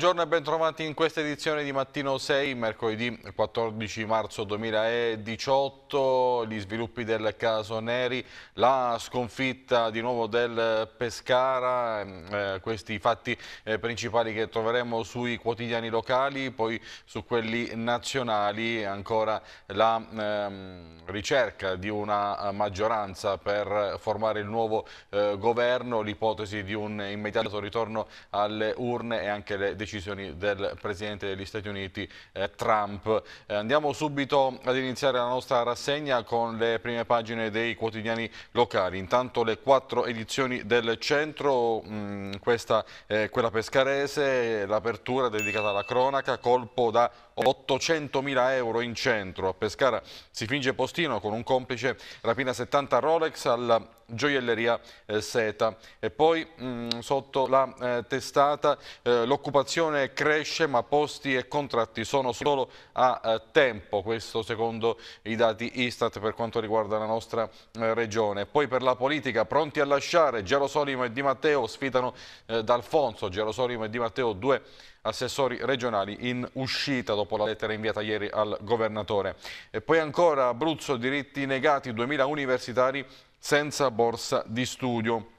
Buongiorno e bentrovati in questa edizione di Mattino 6, mercoledì 14 marzo 2018, gli sviluppi del caso Neri, la sconfitta di nuovo del Pescara, eh, questi fatti eh, principali che troveremo sui quotidiani locali, poi su quelli nazionali, ancora la ehm, ricerca di una maggioranza per formare il nuovo eh, governo, l'ipotesi di un immediato ritorno alle urne e anche le decisioni del Presidente degli Stati Uniti eh, Trump. Eh, andiamo subito ad iniziare la nostra rassegna con le prime pagine dei quotidiani locali. Intanto le quattro edizioni del centro, mh, mm, questa è quella pescarese, l'apertura dedicata alla cronaca, colpo da 800.000 euro in centro. A Pescara si finge postino con un complice rapina 70 Rolex alla gioielleria eh, Seta. E poi mh, mm, sotto la eh, testata eh, l'occupazione cresce ma posti e contratti sono solo a eh, tempo, questo secondo i dati Istat per quanto riguarda la nostra eh, regione. Poi per la politica pronti a lasciare Gerosolimo e Di Matteo sfidano eh, D'Alfonso, Gerosolimo e Di Matteo due assessori regionali in uscita dopo la lettera inviata ieri al governatore. E poi ancora Abruzzo, diritti negati, 2000 universitari senza borsa di studio.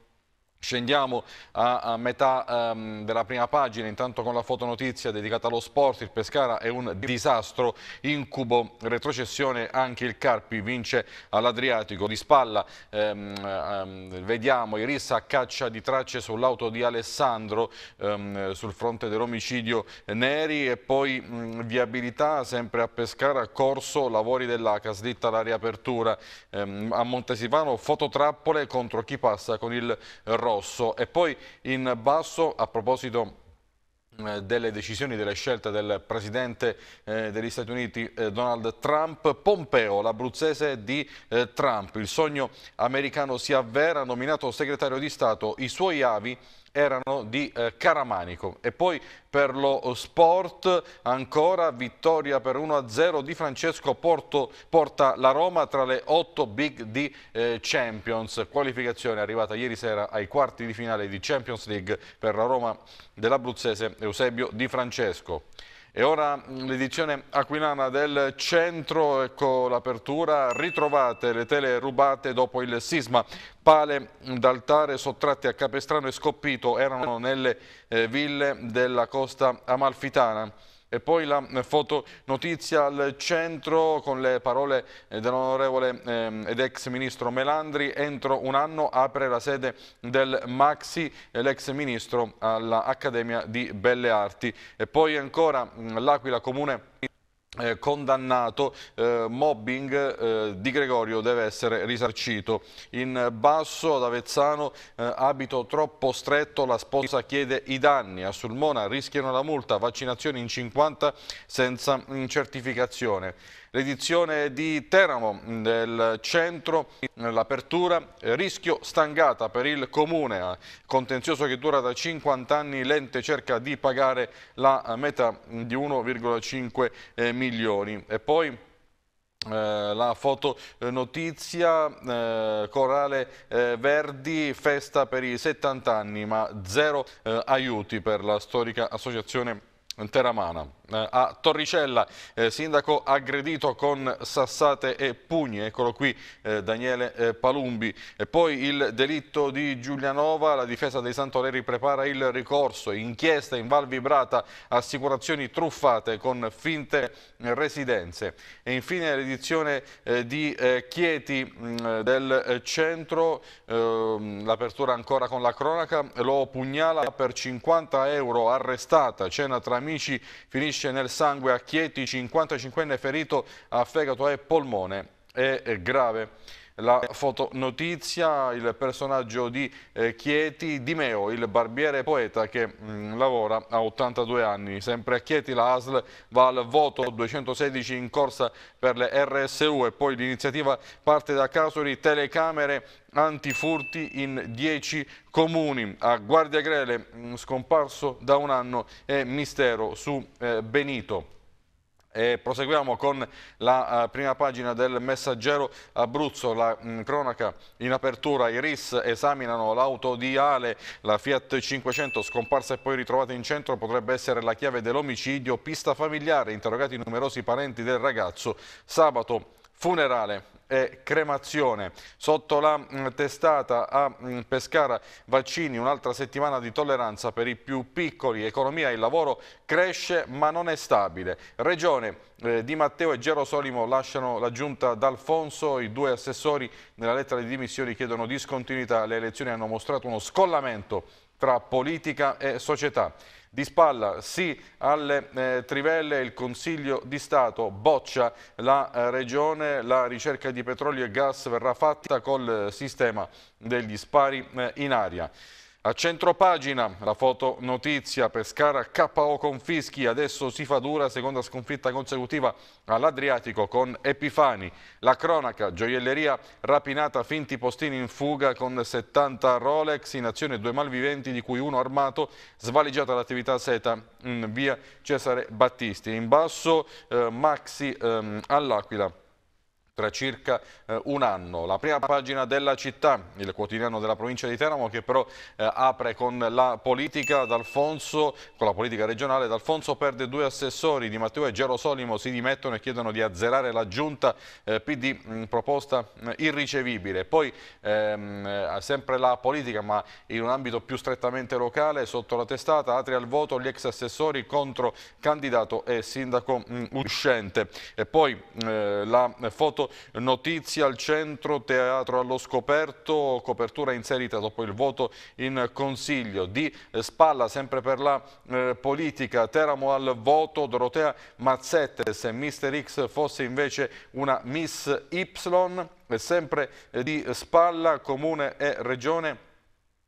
Scendiamo a, a metà um, della prima pagina, intanto con la fotonotizia dedicata allo sport, il Pescara è un disastro, incubo, retrocessione, anche il Carpi vince all'Adriatico, di spalla um, um, vediamo Irissa a caccia di tracce sull'auto di Alessandro sul fronte dell'omicidio Neri e poi viabilità sempre a Pescara, corso, lavori dell'ACA, slitta la riapertura a Montesivano, fototrappole contro chi passa con il rosso rosso. E poi in basso a proposito eh, delle decisioni, delle scelte del Presidente eh, degli Stati Uniti eh, Donald Trump, Pompeo, l'abruzzese di eh, Trump, il sogno americano si avvera, nominato segretario di Stato, i suoi avi erano di eh, Caramanico. E poi per lo sport ancora vittoria per 1-0 di Francesco Porto porta la Roma tra le 8 big di eh, Champions. Qualificazione arrivata ieri sera ai quarti di finale di Champions League per la Roma dell'Abruzzese Eusebio Di Francesco. E ora l'edizione aquilana del centro, ecco l'apertura, ritrovate le tele rubate dopo il sisma, pale d'altare sottratti a Capestrano e Scoppito erano nelle eh, ville della costa amalfitana. E poi la foto notizia al centro con le parole dell'onorevole ehm, ed ex ministro Melandri. Entro un anno apre la sede del Maxi, l'ex ministro all'Accademia di Belle Arti. E poi ancora l'Aquila Comune eh, condannato eh, mobbing eh, di Gregorio deve essere risarcito. In basso ad Avezzano eh, abito troppo stretto la sposa chiede i danni. A Sulmona rischiano la multa vaccinazioni in 50 senza certificazione l'edizione di Teramo del centro, l'apertura, rischio stangata per il comune, contenzioso che dura da 50 anni, l'ente cerca di pagare la metà di 1,5 eh, milioni. E poi eh, la foto notizia, eh, Corale eh, Verdi, festa per i 70 anni ma zero eh, aiuti per la storica associazione Teramana. Eh, a Torricella, eh, sindaco aggredito con sassate e pugni, eccolo qui eh, Daniele Palumbi. E poi il delitto di Giulianova, la difesa dei Santoreri prepara il ricorso, inchiesta in Val Vibrata, assicurazioni truffate con finte residenze. E infine l'edizione di Chieti mm, del centro, ehm, l'apertura ancora con la cronaca, lo pugnala per 50 euro arrestata, cena tra amici, finisce nel sangue a Chieti, 55enne ferito a fegato e polmone, è grave la fotonotizia, il personaggio di eh, Chieti, Di Meo, il barbiere poeta che mh, mm, lavora a 82 anni. Sempre a Chieti la ASL va al voto 216 in corsa per le RSU e poi l'iniziativa parte da Casori, telecamere antifurti in 10 comuni. A Guardia Grele, mh, mm, scomparso da un anno, è mistero su eh, Benito. E proseguiamo con la uh, prima pagina del Messaggero Abruzzo, la mh, mm, cronaca in apertura, i RIS esaminano l'auto di Ale, la Fiat 500 scomparsa e poi ritrovata in centro potrebbe essere la chiave dell'omicidio, pista familiare, interrogati numerosi parenti del ragazzo, sabato funerale e cremazione. Sotto la mm, testata a mm, Pescara vaccini, un'altra settimana di tolleranza per i più piccoli, economia e lavoro cresce ma non è stabile. Regione eh, Di Matteo e Gerosolimo lasciano la giunta d'Alfonso, i due assessori nella lettera di dimissioni chiedono discontinuità, le elezioni hanno mostrato uno scollamento tra politica e società. Di spalla sì alle eh, trivelle, il Consiglio di Stato boccia la eh, Regione, la ricerca di petrolio e gas verrà fatta col sistema degli spari eh, in aria. A centro pagina la foto notizia Pescara KO confischi, adesso si fa dura, seconda sconfitta consecutiva all'Adriatico con Epifani. La cronaca, gioielleria rapinata, finti postini in fuga con 70 Rolex, in azione due malviventi di cui uno armato, svaligiata l'attività seta in via Cesare Battisti. In basso eh, Maxi ehm, all'Aquila tra circa eh, un anno. La prima pagina della città, il quotidiano della provincia di Teramo che però eh, apre con la politica d'Alfonso, con la politica regionale, D'Alfonso perde due assessori, Di Matteo e Gerosolimo si dimettono e chiedono di azzerare la giunta eh, PD, mh, proposta mh, irricevibile. Poi ehm, eh, sempre la politica ma in un ambito più strettamente locale, sotto la testata, atri al voto gli ex assessori contro candidato e sindaco mh, uscente. E poi eh, la foto notizia al centro, teatro allo scoperto, copertura inserita dopo il voto in consiglio. Di spalla sempre per la eh, politica, Teramo al voto, Dorotea Mazzette, se Mister X fosse invece una Miss Y, sempre di spalla, comune e regione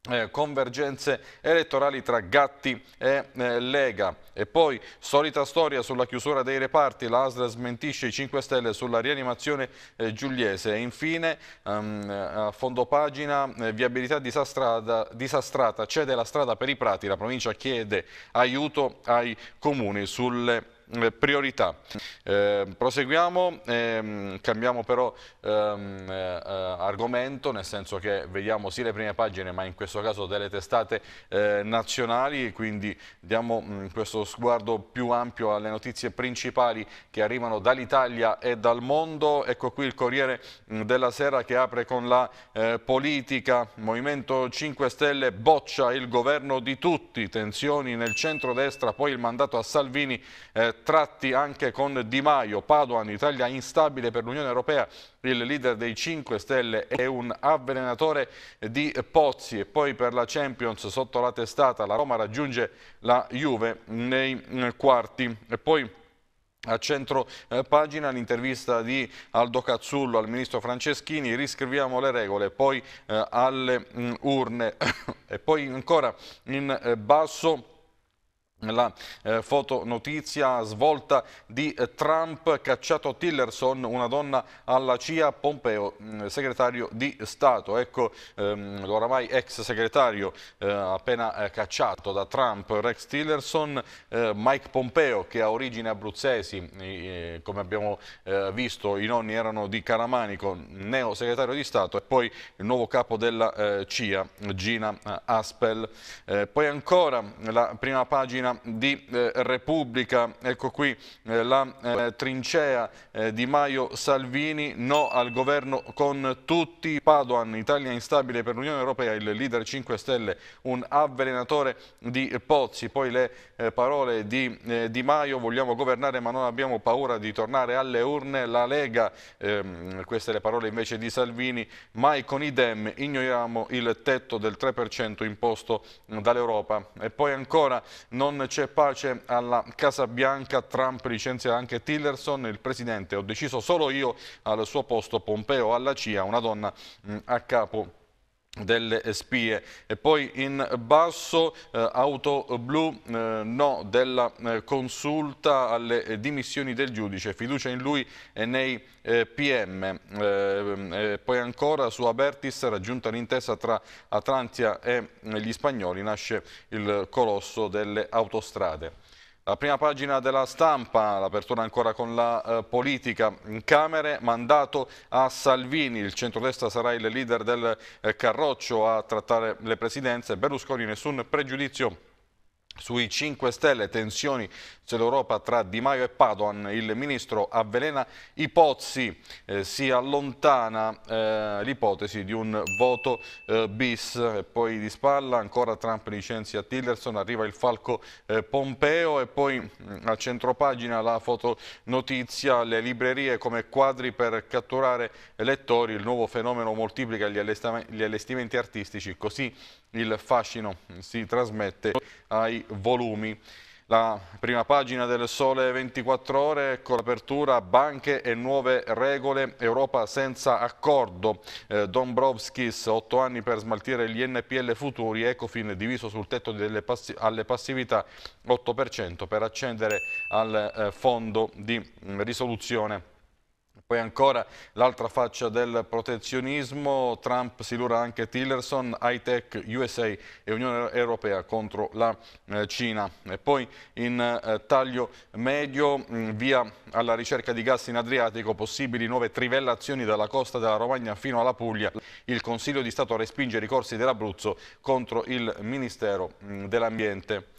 eh, convergenze elettorali tra Gatti e eh, Lega. E poi solita storia sulla chiusura dei reparti, la smentisce i 5 Stelle sulla rianimazione eh, giuliese. E infine, ehm, a fondo pagina, eh, viabilità disastrata, cede la strada per i prati, la provincia chiede aiuto ai comuni sulle eh, priorità. Eh, proseguiamo, ehm, cambiamo però ehm, eh, argomento, nel senso che vediamo sì le prime pagine, ma in questo caso delle testate eh, nazionali, quindi diamo mh, mm, questo sguardo più ampio alle notizie principali che arrivano dall'Italia e dal mondo. Ecco qui il Corriere mm, della Sera che apre con la eh, politica. Movimento 5 Stelle boccia il governo di tutti, tensioni nel centro-destra, poi il mandato a Salvini eh, tratti anche con Di Maio, Padoan, Italia instabile per l'Unione Europea, il leader dei 5 Stelle è un avvelenatore di Pozzi. E poi per la Champions sotto la testata la Roma raggiunge la Juve nei quarti. E poi a centro eh, pagina l'intervista di Aldo Cazzullo al ministro Franceschini, riscriviamo le regole, poi eh, alle mh, urne. E poi ancora in eh, basso la eh, fotonotizia svolta di eh, Trump, cacciato Tillerson, una donna alla CIA, Pompeo, mh, mm, segretario di Stato. Ecco ehm, l'oramai ex segretario eh, appena eh, cacciato da Trump, Rex Tillerson, eh, Mike Pompeo che ha origini abruzzesi, eh, come abbiamo visto i nonni erano di Caramanico, neo segretario di Stato e poi il nuovo capo della CIA, Gina Aspel. poi ancora la prima pagina di eh, Repubblica, ecco qui eh, la eh, trincea eh, di Maio Salvini, no al governo con tutti, Padoan, Italia instabile per l'Unione Europea, il leader 5 Stelle, un avvelenatore di Pozzi, poi le eh, parole di eh, Di Maio, vogliamo governare ma non abbiamo paura di tornare alle urne, la Lega, ehm, queste le parole invece di Salvini, mai con i Dem ignoriamo il tetto del 3% imposto dall'Europa. E poi ancora non c'è pace alla Casa Bianca, Trump licenzia anche Tillerson, il presidente ho deciso solo io al suo posto Pompeo. Alla CIA, una donna mh, a capo delle spie. E poi in basso eh, auto blu eh, no della eh, consulta alle dimissioni del giudice. Fiducia in lui e nei eh, PM eh, poi ancora su Abertis raggiunta l'intesa tra Atlantia e gli spagnoli nasce il colosso delle autostrade La prima pagina della stampa, l'apertura ancora con la eh, politica. Camere, mandato a Salvini, il centrodestra sarà il leader del eh, Carroccio a trattare le presidenze, Berlusconi nessun pregiudizio sui 5 Stelle, tensioni sull'Europa tra Di Maio e Padoan, il ministro avvelena i pozzi, eh, si allontana eh, l'ipotesi di un voto eh, bis, poi di spalla ancora Trump licenzia Tillerson, arriva il falco eh, Pompeo. E poi mh, mm, a centropagina la fotonotizia, le librerie come quadri per catturare lettori, il nuovo fenomeno moltiplica gli, gli allestimenti artistici, così il fascino si trasmette ai volumi. La prima pagina del Sole 24 Ore con l'apertura banche e nuove regole, Europa senza accordo. Eh, Dombrovskis, otto anni per smaltire gli NPL futuri, Ecofin diviso sul tetto passi alle passività, 8% per accendere al eh, fondo di mm, risoluzione. Poi ancora l'altra faccia del protezionismo, Trump si lura anche Tillerson, high-tech USA e Unione Europea contro la eh, Cina. E poi in eh, taglio medio, mh, mm, via alla ricerca di gas in Adriatico, possibili nuove trivellazioni dalla costa della Romagna fino alla Puglia. Il Consiglio di Stato respinge i ricorsi dell'Abruzzo contro il Ministero mm, dell'Ambiente.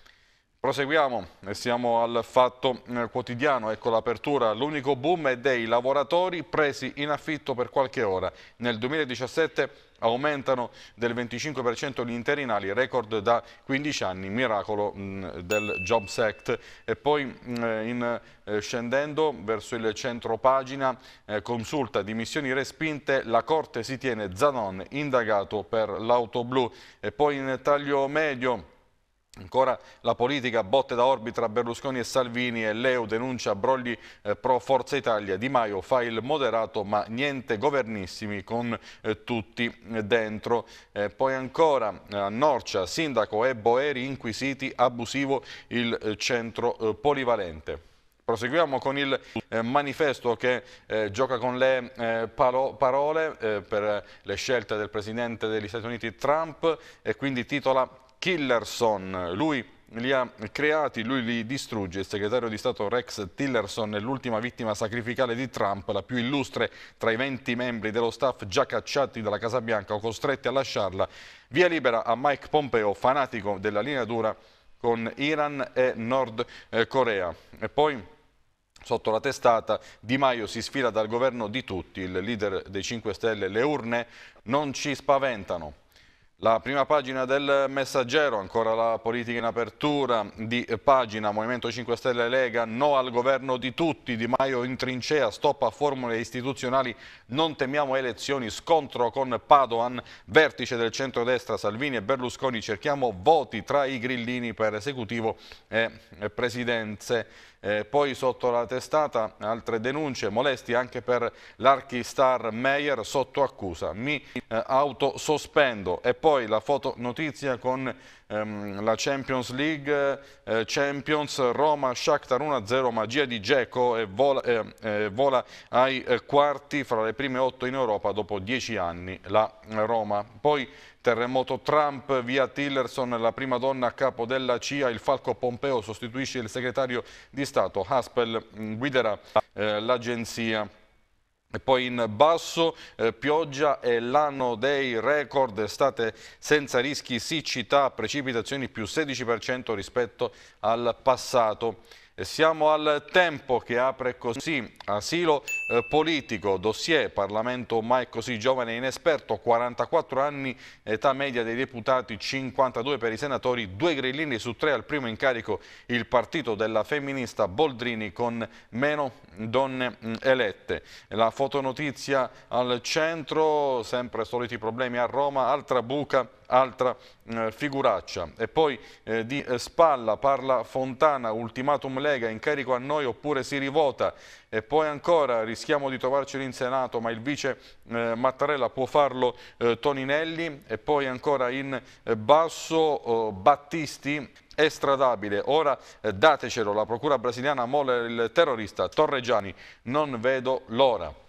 Proseguiamo siamo al fatto eh, quotidiano, ecco l'apertura, l'unico boom è dei lavoratori presi in affitto per qualche ora. Nel 2017 aumentano del 25% gli interinali, record da 15 anni, miracolo mm, del Jobs Act. E poi mm, in, eh, scendendo verso il centro pagina, eh, consulta dimissioni respinte, la Corte si tiene Zanon indagato per l'auto blu. E poi in taglio medio Ancora la politica, botte da orbi tra Berlusconi e Salvini e Leo denuncia brogli eh, pro Forza Italia. Di Maio fa il moderato ma niente governissimi con eh, tutti eh, dentro. poi ancora a Norcia, sindaco e Boeri inquisiti, abusivo il eh, centro eh, polivalente. Proseguiamo con il eh, manifesto che eh, gioca con le eh, paro parole per le scelte del Presidente degli Stati Uniti Trump e quindi titola Killerson, lui li ha creati, lui li distrugge. Il segretario di Stato Rex Tillerson è l'ultima vittima sacrificale di Trump, la più illustre tra i 20 membri dello staff già cacciati dalla Casa Bianca o costretti a lasciarla. Via libera a Mike Pompeo, fanatico della linea dura con Iran e Nord Corea. E poi sotto la testata Di Maio si sfila dal governo di tutti, il leader dei 5 Stelle, le urne non ci spaventano. La prima pagina del Messaggero, ancora la politica in apertura di pagina, Movimento 5 Stelle Lega, no al governo di tutti, Di Maio in trincea, stop a formule istituzionali, non temiamo elezioni, scontro con Padoan, vertice del centrodestra, Salvini e Berlusconi, cerchiamo voti tra i grillini per esecutivo e presidenze. Eh, poi sotto la testata altre denunce, molesti anche per l'archistar Meyer sotto accusa, mi eh, autosospendo e poi la fotonotizia con ehm, la Champions League, eh, Champions Roma Shakhtar 1-0, magia di Geco e vola, eh, eh, vola ai eh, quarti fra le prime otto in Europa dopo dieci anni la Roma. Poi Terremoto Trump, via Tillerson, la prima donna a capo della CIA, il falco Pompeo sostituisce il segretario di Stato, Haspel mm, guiderà eh, l'agenzia. E poi in basso eh, pioggia e l'anno dei record, estate senza rischi, siccità, precipitazioni più 16% rispetto al passato. Siamo al tempo che apre così, asilo eh, politico, dossier, Parlamento mai così giovane e inesperto, 44 anni, età media dei deputati, 52 per i senatori, due grillini su tre al primo incarico il partito della femminista Boldrini con meno donne mh, elette. La fotonotizia al centro, sempre soliti problemi a Roma, altra buca altra eh, figuraccia. E poi eh, di eh, spalla parla Fontana, ultimatum Lega, incarico a noi oppure si rivota. E poi ancora rischiamo di trovarcelo in Senato, ma il vice eh, Mattarella può farlo eh, Toninelli. E poi ancora in eh, basso oh, Battisti, estradabile. Ora datecelo, la procura brasiliana molle il terrorista Torreggiani, non vedo l'ora.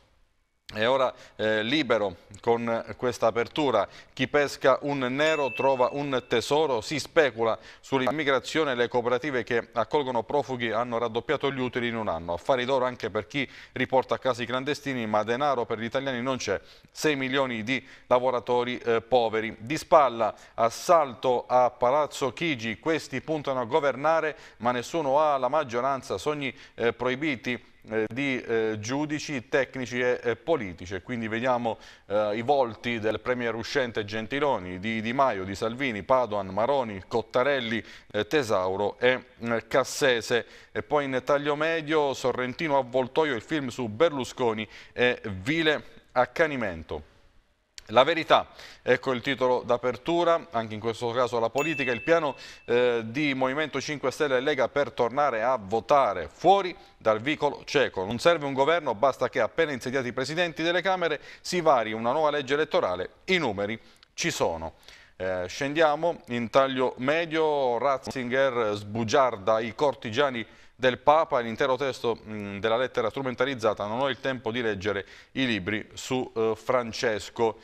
E ora eh, libero con questa apertura, chi pesca un nero trova un tesoro, si specula sull'immigrazione, le cooperative che accolgono profughi hanno raddoppiato gli utili in un anno, affari d'oro anche per chi riporta a casa i clandestini, ma denaro per gli italiani non c'è, 6 milioni di lavoratori eh, poveri. Di spalla, assalto a Palazzo Chigi, questi puntano a governare ma nessuno ha la maggioranza, sogni eh, proibiti, eh, di eh, giudici tecnici e eh, politici. Quindi vediamo eh, i volti del premier uscente Gentiloni, di Di Maio, di Salvini, Padoan, Maroni, Cottarelli, eh, Tesauro e eh, Cassese. E poi in taglio medio Sorrentino avvoltoio il film su Berlusconi e Vile accanimento. La verità, ecco il titolo d'apertura, anche in questo caso la politica, il piano eh, di Movimento 5 Stelle e Lega per tornare a votare fuori dal vicolo cieco. Non serve un governo, basta che appena insediati i presidenti delle Camere si vari una nuova legge elettorale, i numeri ci sono. Eh, scendiamo in taglio medio, Ratzinger sbugiarda i cortigiani del Papa, l'intero testo mh, della lettera strumentalizzata, non ho il tempo di leggere i libri su eh, Francesco.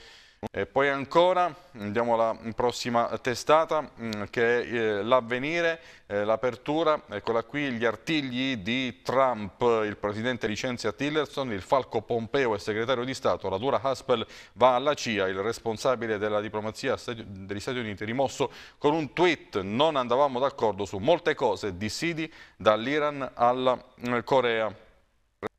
E poi ancora, andiamo alla prossima testata, mh, che è eh, l'avvenire, eh, l'apertura, eccola qui, gli artigli di Trump, il presidente licenzia Tillerson, il falco Pompeo e segretario di Stato, la dura Haspel va alla CIA, il responsabile della diplomazia degli Stati Uniti rimosso con un tweet, non andavamo d'accordo su molte cose, dissidi dall'Iran alla eh, Corea.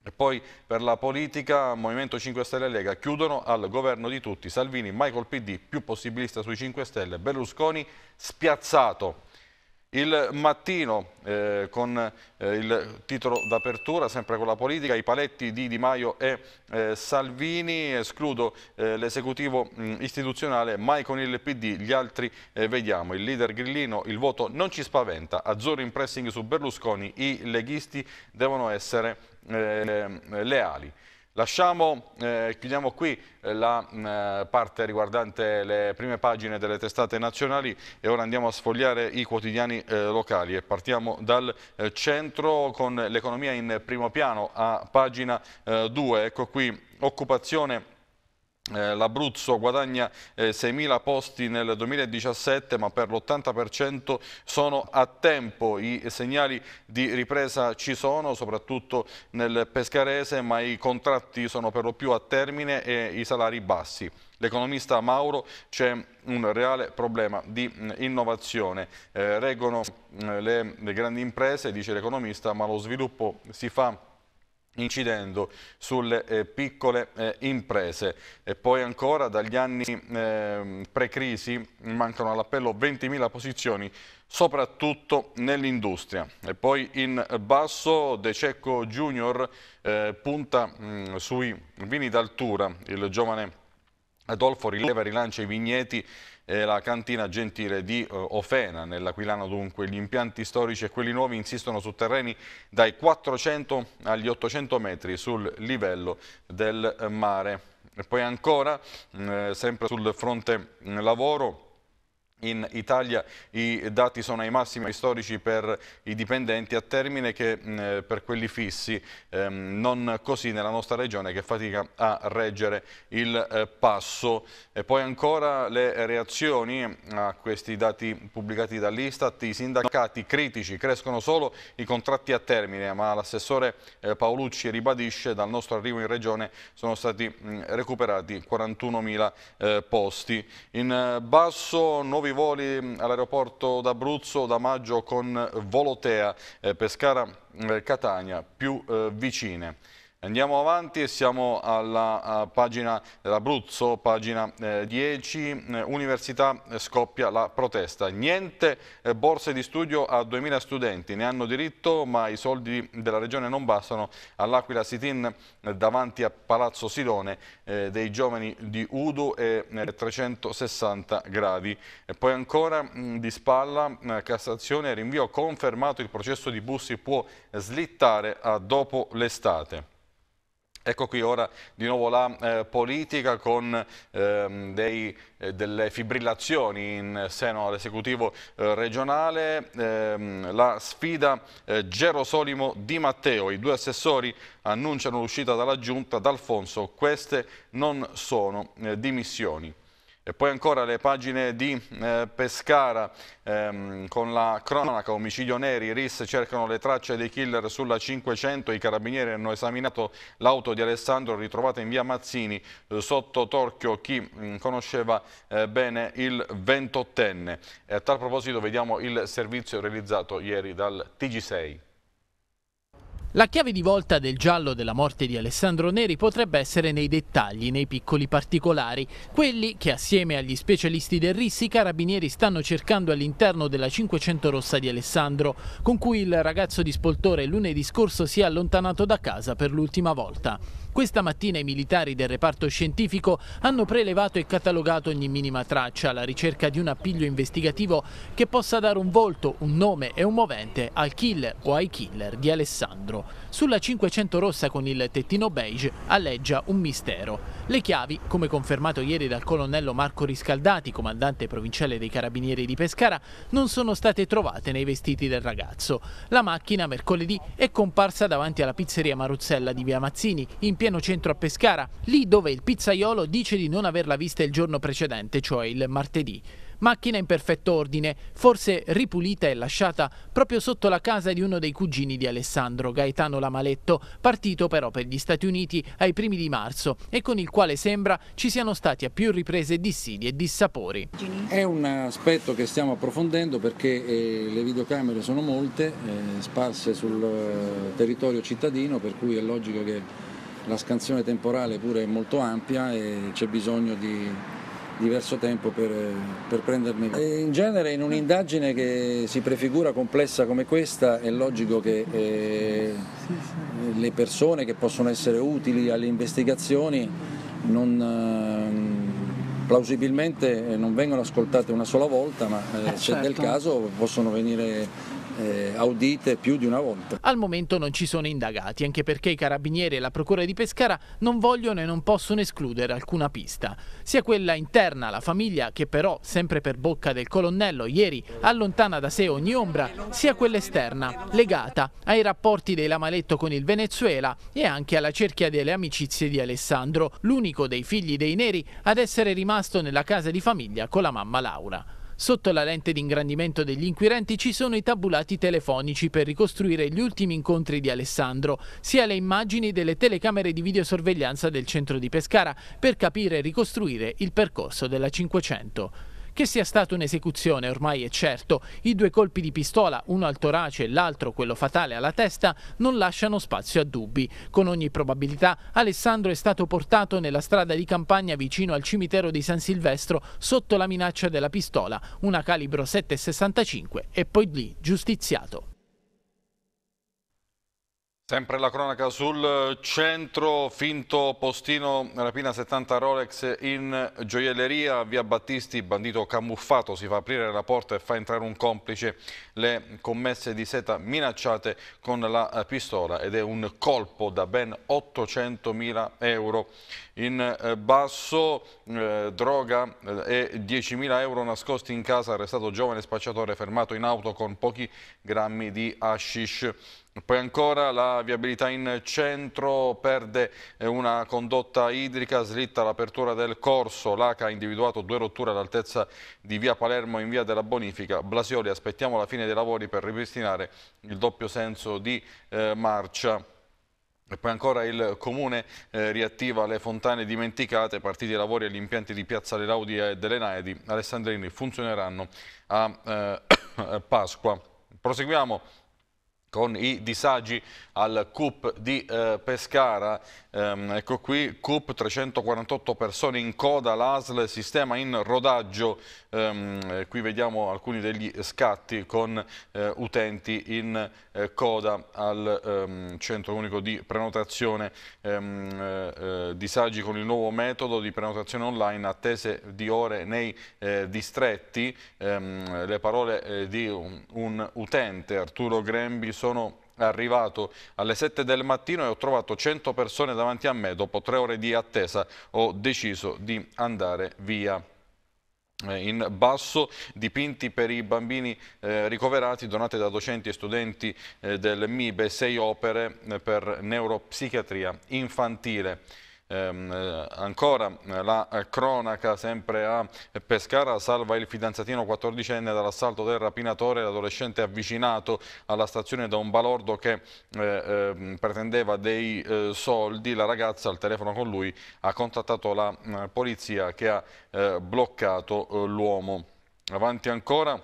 E poi per la politica, Movimento 5 Stelle e Lega chiudono al governo di tutti. Salvini, Michael PD, più possibilista sui 5 Stelle. Berlusconi spiazzato. Il mattino eh, con eh, il titolo d'apertura, sempre con la politica, i paletti di Di Maio e eh, Salvini, escludo eh, l'esecutivo istituzionale, mai con il PD, gli altri eh, vediamo. Il leader grillino, il voto non ci spaventa, Azzurro in pressing su Berlusconi, i leghisti devono essere eh, leali. Lasciamo, eh, chiudiamo qui eh, la eh, parte riguardante le prime pagine delle testate nazionali e ora andiamo a sfogliare i quotidiani eh, locali e partiamo dal eh, centro con l'economia in primo piano a pagina 2. Eh, ecco qui occupazione L'Abruzzo guadagna eh, 6.000 posti nel 2017 ma per l'80% sono a tempo, i segnali di ripresa ci sono soprattutto nel pescarese ma i contratti sono per lo più a termine e i salari bassi. L'economista Mauro c'è un reale problema di innovazione, eh, reggono le, le grandi imprese, dice l'economista, ma lo sviluppo si fa incidendo sulle eh, piccole eh, imprese. E poi ancora dagli anni eh, pre-crisi mancano all'appello 20.000 posizioni soprattutto nell'industria. E poi in basso De Cecco Junior eh, punta mh, mm, sui vini d'altura. Il giovane Adolfo rileva e rilancia i vigneti e la cantina gentile di uh, Ofena, nell'Aquilano dunque. Gli impianti storici e quelli nuovi insistono su terreni dai 400 agli 800 metri sul livello del mare. E poi ancora, eh, sempre sul fronte lavoro, in Italia i dati sono ai massimi storici per i dipendenti a termine che eh, per quelli fissi, ehm, non così nella nostra regione che fatica a reggere il eh, passo. E poi ancora le reazioni a questi dati pubblicati dall'Istat, i sindacati critici crescono solo i contratti a termine, ma l'assessore eh, Paolucci ribadisce dal nostro arrivo in regione sono stati mh, recuperati 41.000 eh, posti. In eh, basso nuovi voli mm, all'aeroporto d'Abruzzo da maggio con Volotea, eh, Pescara, eh, Catania più eh, vicine. Andiamo avanti e siamo alla pagina dell'Abruzzo, pagina eh, 10, eh, Università eh, scoppia la protesta. Niente eh, borse di studio a 2000 studenti, ne hanno diritto ma i soldi della regione non bastano. All'Aquila Sitin davanti a Palazzo Silone dei giovani di Udu e 360 gradi. E poi ancora mh, di spalla, Cassazione, rinvio confermato, il processo di Bussi può slittare a dopo l'estate. Ecco qui ora di nuovo la eh, politica con ehm, dei, eh, delle fibrillazioni in seno all'esecutivo eh, regionale, ehm, la sfida eh, Gerosolimo Di Matteo, i due assessori annunciano l'uscita dalla giunta, D'Alfonso, queste non sono eh, dimissioni. E poi ancora le pagine di eh, Pescara ehm, con la cronaca omicidio neri, RIS cercano le tracce dei killer sulla 500, i carabinieri hanno esaminato l'auto di Alessandro ritrovata in via Mazzini eh, sotto torchio chi mh, mm, conosceva eh, bene il 28enne. E a tal proposito vediamo il servizio realizzato ieri dal TG6. La chiave di volta del giallo della morte di Alessandro Neri potrebbe essere nei dettagli, nei piccoli particolari, quelli che assieme agli specialisti del RIS i carabinieri stanno cercando all'interno della 500 rossa di Alessandro, con cui il ragazzo di Spoltore lunedì scorso si è allontanato da casa per l'ultima volta. Questa mattina i militari del reparto scientifico hanno prelevato e catalogato ogni minima traccia alla ricerca di un appiglio investigativo che possa dare un volto, un nome e un movente al killer o ai killer di Alessandro. Sulla 500 rossa con il tettino beige alleggia un mistero. Le chiavi, come confermato ieri dal colonnello Marco Riscaldati, comandante provinciale dei Carabinieri di Pescara, non sono state trovate nei vestiti del ragazzo. La macchina mercoledì è comparsa davanti alla pizzeria Maruzzella di Via Mazzini, in pieno centro a Pescara, lì dove il pizzaiolo dice di non averla vista il giorno precedente, cioè il martedì. Macchina in perfetto ordine, forse ripulita e lasciata proprio sotto la casa di uno dei cugini di Alessandro, Gaetano Lamaletto, partito però per gli Stati Uniti ai primi di marzo e con il quale sembra ci siano stati a più riprese dissidi e dissapori. È un aspetto che stiamo approfondendo perché eh, le videocamere sono molte, eh, sparse sul eh, territorio cittadino, per cui è logico che la scansione temporale pure è molto ampia e c'è bisogno di diverso tempo per, per prenderne. In genere in un'indagine che si prefigura complessa come questa è logico che eh, le persone che possono essere utili alle investigazioni non, eh, plausibilmente non vengono ascoltate una sola volta ma eh, se del certo. caso possono venire eh, audite più di una volta. Al momento non ci sono indagati, anche perché i carabinieri e la procura di Pescara non vogliono e non possono escludere alcuna pista, sia quella interna alla famiglia che però, sempre per bocca del colonnello, ieri allontana da sé ogni ombra, sia quella esterna, legata ai rapporti dei Lamaletto con il Venezuela e anche alla cerchia delle amicizie di Alessandro, l'unico dei figli dei neri ad essere rimasto nella casa di famiglia con la mamma Laura. Sotto la lente di ingrandimento degli inquirenti ci sono i tabulati telefonici per ricostruire gli ultimi incontri di Alessandro, sia le immagini delle telecamere di videosorveglianza del centro di Pescara per capire e ricostruire il percorso della 500. Che sia stata un'esecuzione ormai è certo, i due colpi di pistola, uno al torace e l'altro, quello fatale, alla testa, non lasciano spazio a dubbi. Con ogni probabilità Alessandro è stato portato nella strada di campagna vicino al cimitero di San Silvestro sotto la minaccia della pistola, una calibro 7,65 e poi lì giustiziato. Sempre la cronaca sul centro, finto postino rapina 70 Rolex in gioielleria, via Battisti, bandito camuffato, si fa aprire la porta e fa entrare un complice, le commesse di seta minacciate con la pistola ed è un colpo da ben 800 mila euro. In basso eh, droga eh, e 10.000 euro nascosti in casa, arrestato giovane spacciatore fermato in auto con pochi grammi di hashish. Poi ancora la viabilità in centro perde eh, una condotta idrica, slitta l'apertura del corso, l'ACA ha individuato due rotture all'altezza di via Palermo in via della bonifica. Blasioli, aspettiamo la fine dei lavori per ripristinare il doppio senso di eh, marcia. E poi ancora il Comune eh, riattiva le fontane dimenticate, partiti i lavori agli impianti di Piazza Laudi e delle Naedi, Alessandrini funzioneranno a eh, Pasqua. Proseguiamo con i disagi al CUP di eh, Pescara. Ehm, ecco qui, CUP 348 persone in coda, l'ASL sistema in rodaggio. Ehm, qui vediamo alcuni degli scatti con eh, utenti in eh, coda al ehm, centro unico di prenotazione. Ehm, eh, eh, disagi con il nuovo metodo di prenotazione online, attese di ore nei eh, distretti. Ehm, le parole di un, un utente, Arturo Grembi, sono arrivato alle 7 del mattino e ho trovato 100 persone davanti a me. Dopo tre ore di attesa ho deciso di andare via eh, in basso, dipinti per i bambini eh, ricoverati, donate da docenti e studenti eh, del MIBE, sei opere eh, per neuropsichiatria infantile. Ehm, eh, ancora eh, la eh, cronaca sempre a Pescara salva il fidanzatino 14enne dall'assalto del rapinatore l'adolescente avvicinato alla stazione da un balordo che eh, ehm, pretendeva dei soldi. La ragazza al telefono con lui ha contattato la polizia che ha bloccato l'uomo. Avanti ancora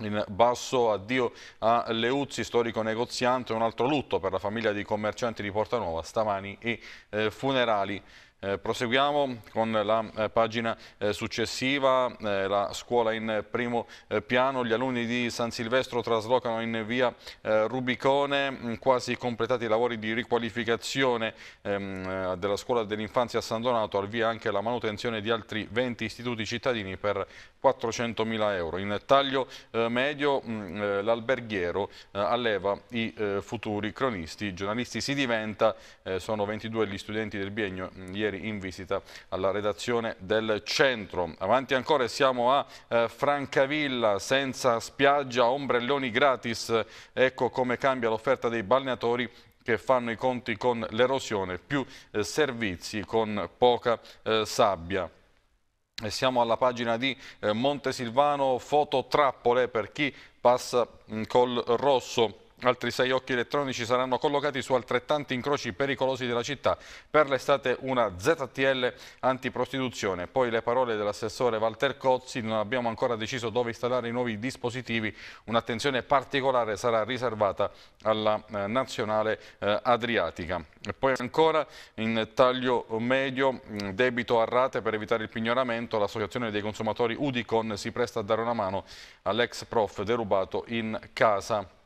in basso addio a Leuzzi, storico negoziante, un altro lutto per la famiglia di commercianti di Portanova, stamani i eh, funerali eh, proseguiamo con la eh, pagina eh, successiva, eh, la scuola in primo eh, piano, gli alunni di San Silvestro traslocano in via eh, Rubicone, mm, quasi completati i lavori di riqualificazione ehm, della scuola dell'infanzia a San Donato, al via anche la manutenzione di altri 20 istituti cittadini per 400 mila euro. In taglio medio mm, l'alberghiero alleva i futuri cronisti, giornalisti si diventa, sono 22 gli studenti del biennio, mm, ieri ieri in visita alla redazione del centro. Avanti ancora siamo a eh, Francavilla, senza spiaggia, ombrelloni gratis. Ecco come cambia l'offerta dei balneatori che fanno i conti con l'erosione, più eh, servizi con poca eh, sabbia. E siamo alla pagina di eh, Montesilvano, fototrappole per chi passa mh, mm, col rosso. Altri sei occhi elettronici saranno collocati su altrettanti incroci pericolosi della città. Per l'estate una ZTL antiprostituzione. Poi le parole dell'assessore Walter Cozzi, non abbiamo ancora deciso dove installare i nuovi dispositivi. Un'attenzione particolare sarà riservata alla eh, nazionale eh, adriatica. E poi ancora in taglio medio, mm, debito a rate per evitare il pignoramento, l'associazione dei consumatori Udicon si presta a dare una mano all'ex prof derubato in casa.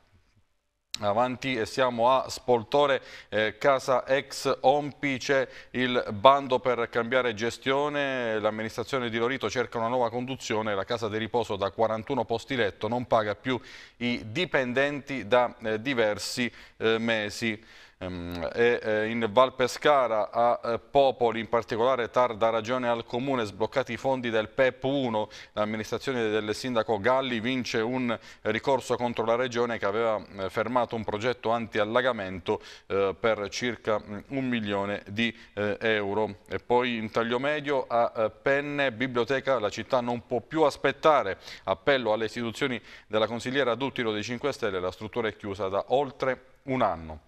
Avanti e siamo a Spoltore, eh, casa ex Ompi, c'è il bando per cambiare gestione, l'amministrazione di Lorito cerca una nuova conduzione, la casa di riposo da 41 posti letto non paga più i dipendenti da eh, diversi eh, mesi. Ehm, e eh, in Val Pescara a eh, Popoli in particolare tarda ragione al comune sbloccati i fondi del PEP 1 l'amministrazione del sindaco Galli vince un ricorso contro la regione che aveva eh, fermato un progetto anti-allagamento per circa mm, un milione di euro. E poi in taglio medio a Penne biblioteca la città non può più aspettare. Appello alle istituzioni della consigliera Duttilo dei 5 Stelle la struttura è chiusa da oltre un anno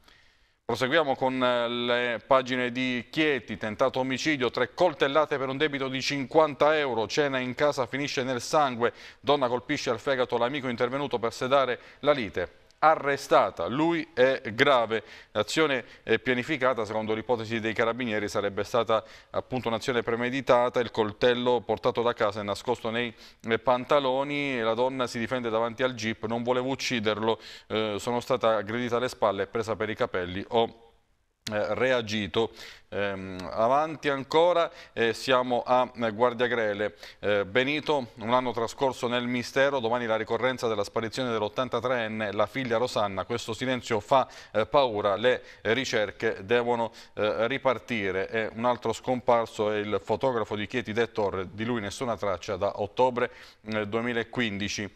Proseguiamo con eh, le pagine di Chieti, tentato omicidio, tre coltellate per un debito di 50 euro, cena in casa finisce nel sangue, donna colpisce al fegato l'amico intervenuto per sedare la lite arrestata, lui è grave. L'azione pianificata, secondo l'ipotesi dei carabinieri, sarebbe stata appunto un'azione premeditata, il coltello portato da casa è nascosto nei pantaloni, la donna si difende davanti al jeep, non volevo ucciderlo, eh, sono stata aggredita alle spalle e presa per i capelli, ho eh, reagito. Eh, avanti ancora eh, siamo a eh, Guardiagrele. Eh, Benito, un anno trascorso nel mistero, domani la ricorrenza della sparizione dell'83enne, la figlia Rosanna. Questo silenzio fa paura, le ricerche devono ripartire. E un altro scomparso è il fotografo di Chieti De Torre, di lui nessuna traccia da ottobre 2015.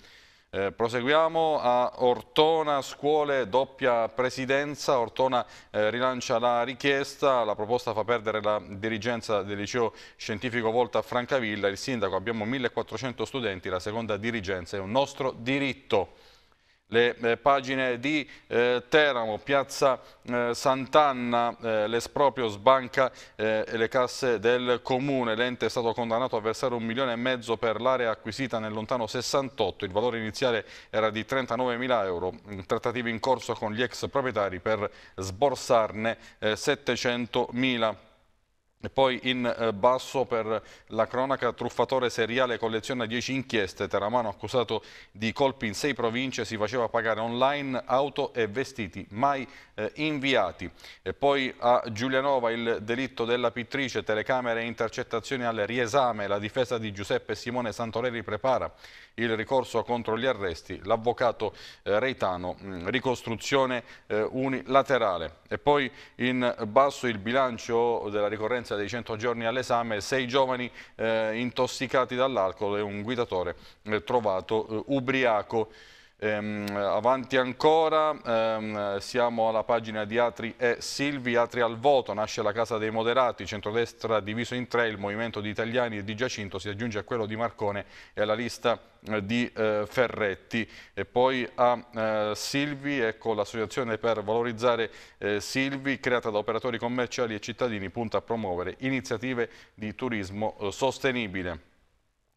Eh, proseguiamo a Ortona, scuole, doppia presidenza, Ortona eh, rilancia la richiesta, la proposta fa perdere la dirigenza del liceo scientifico Volta a Francavilla, il sindaco abbiamo 1400 studenti, la seconda dirigenza è un nostro diritto le eh, pagine di eh, Teramo, Piazza eh, Sant'Anna, eh, l'esproprio sbanca eh, le casse del comune, l'ente è stato condannato a versare un milione e mezzo per l'area acquisita nel lontano 68, il valore iniziale era di 39 mila euro, trattativi in corso con gli ex proprietari per sborsarne 700 eh, mila E poi in eh, basso per la cronaca truffatore seriale colleziona 10 inchieste, Teramano accusato di colpi in 6 province, si faceva pagare online auto e vestiti mai eh, inviati. E poi a Giulianova il delitto della pittrice, telecamere e intercettazioni al riesame, la difesa di Giuseppe Simone Santorelli prepara il ricorso contro gli arresti, l'avvocato eh, Reitano, mm, ricostruzione eh, unilaterale. E poi in basso il bilancio della ricorrenza dei 100 giorni all'esame, sei giovani eh, intossicati dall'alcol e un guidatore trovato ubriaco. Ehm, avanti ancora, ehm, siamo alla pagina di Atri e Silvi, Atri al voto, nasce la Casa dei Moderati, centrodestra diviso in tre, il Movimento di Italiani e di Giacinto si aggiunge a quello di Marcone e alla lista eh, di eh, Ferretti. E poi a eh, Silvi, ecco l'associazione per valorizzare eh, Silvi, creata da operatori commerciali e cittadini, punta a promuovere iniziative di turismo eh, sostenibile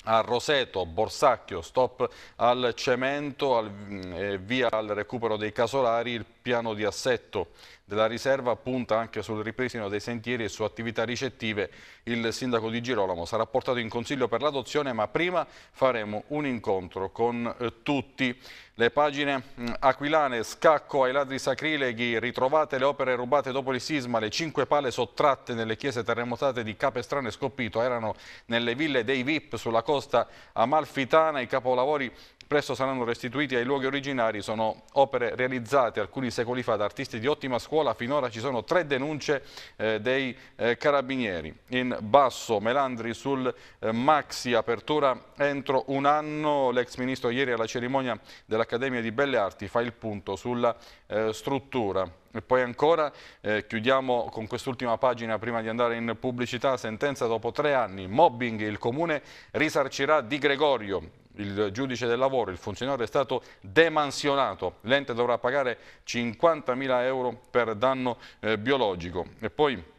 a Roseto, Borsacchio, stop al cemento, al, eh, via al recupero dei casolari, il piano di assetto della riserva punta anche sul ripristino dei sentieri e su attività ricettive. Il sindaco di Girolamo sarà portato in consiglio per l'adozione, ma prima faremo un incontro con eh, tutti. Le pagine mh, aquilane, scacco ai ladri sacrileghi, ritrovate le opere rubate dopo il sisma, le cinque pale sottratte nelle chiese terremotate di Capestrano e Scoppito erano nelle ville dei VIP sulla costa amalfitana, i capolavori presto saranno restituiti ai luoghi originari, sono opere realizzate alcuni secoli fa da artisti di ottima scuola, finora ci sono tre denunce eh, dei eh, carabinieri. In basso Melandri sul eh, Maxi, apertura entro un anno, l'ex ministro ieri alla cerimonia dell'Accademia di Belle Arti fa il punto sulla eh, struttura. E poi ancora eh, chiudiamo con quest'ultima pagina prima di andare in pubblicità, sentenza dopo tre anni, mobbing, il comune risarcirà Di Gregorio, il giudice del lavoro, il funzionario è stato demansionato, l'ente dovrà pagare 50.000 euro per danno eh, biologico. E poi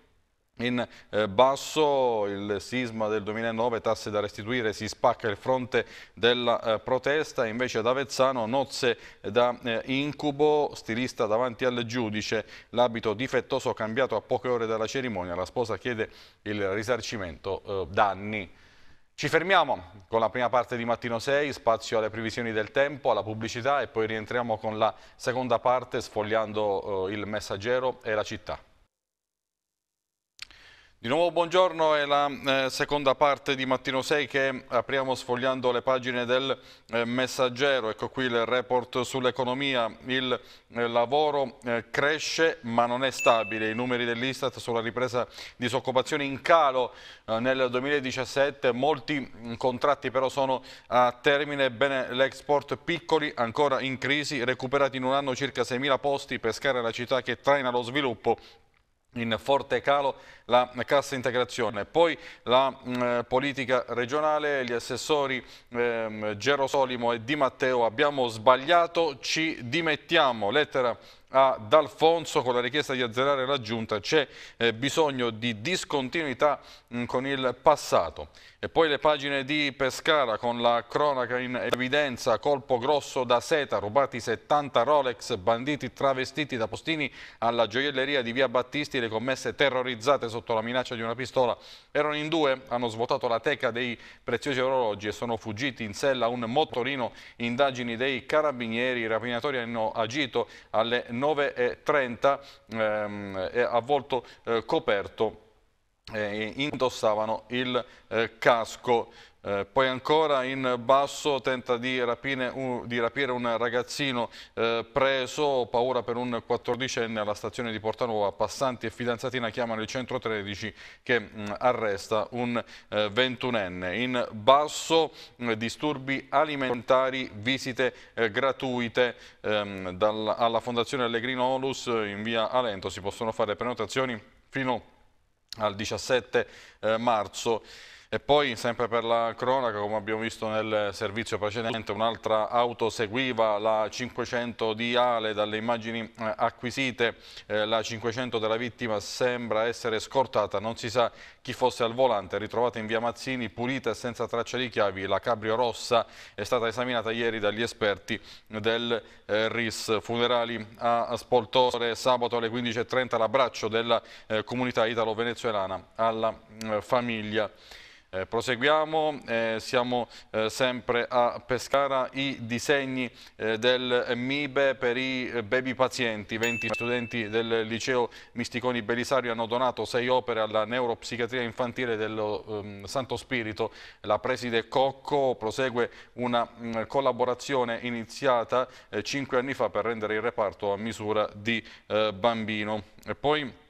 in eh, basso il sisma del 2009, tasse da restituire, si spacca il fronte della eh, protesta, invece ad Avezzano nozze da eh, incubo, stilista davanti al giudice, l'abito difettoso cambiato a poche ore dalla cerimonia, la sposa chiede il risarcimento danni. Ci fermiamo con la prima parte di Mattino 6, spazio alle previsioni del tempo, alla pubblicità e poi rientriamo con la seconda parte sfogliando eh, il messaggero e la città. Di nuovo buongiorno, è la eh, seconda parte di Mattino 6 che apriamo sfogliando le pagine del eh, Messaggero. Ecco qui il report sull'economia, il eh, lavoro eh, cresce ma non è stabile. I numeri dell'Istat sulla ripresa di disoccupazione in calo eh, nel 2017, molti mm, contratti però sono a termine, bene l'export piccoli ancora in crisi, recuperati in un anno circa 6.000 posti, Pescara è la città che traina lo sviluppo in forte calo la cassa integrazione, poi la mh, mm, politica regionale, gli assessori eh, Gerosolimo e Di Matteo abbiamo sbagliato, ci dimettiamo, lettera a D'Alfonso con la richiesta di azzerare la giunta, c'è eh, bisogno di discontinuità mh, mm, con il passato. E poi le pagine di Pescara con la cronaca in evidenza, colpo grosso da seta, rubati 70 Rolex, banditi travestiti da postini alla gioielleria di via Battisti, le commesse terrorizzate sotto la minaccia di una pistola. Erano in due, hanno svuotato la teca dei preziosi orologi e sono fuggiti in sella un motorino, indagini dei carabinieri, i rapinatori hanno agito alle 9.30 ehm, e a volto eh, coperto eh, indossavano il eh, casco. Eh, poi ancora in basso tenta di, rapine, uh, di rapire un ragazzino eh, preso, paura per un quattordicenne alla stazione di Portanuova, passanti e fidanzatina chiamano il 113 che mh, mm, arresta un eh, ventunenne. In basso mh, disturbi alimentari, visite eh, gratuite ehm, dalla, alla Fondazione Allegrino Olus in via Alento, si possono fare prenotazioni fino al 17 eh, marzo. E poi, sempre per la cronaca, come abbiamo visto nel servizio precedente, un'altra auto seguiva la 500 di Ale, dalle immagini eh, acquisite eh, la 500 della vittima sembra essere scortata, non si sa chi fosse al volante, ritrovata in via Mazzini, pulita e senza traccia di chiavi, la cabrio rossa è stata esaminata ieri dagli esperti del eh, RIS. Funerali a Spoltore, sabato alle 15.30 l'abbraccio della eh, comunità italo-venezuelana alla eh, famiglia. Eh, proseguiamo, eh, siamo eh, sempre a Pescara, i disegni eh, del MIBE per i eh, baby pazienti, 20 studenti del liceo Misticoni Belisario hanno donato 6 opere alla neuropsichiatria infantile dello ehm, Santo Spirito, la preside Cocco prosegue una mh, mm, collaborazione iniziata 5 eh, anni fa per rendere il reparto a misura di bambino. E poi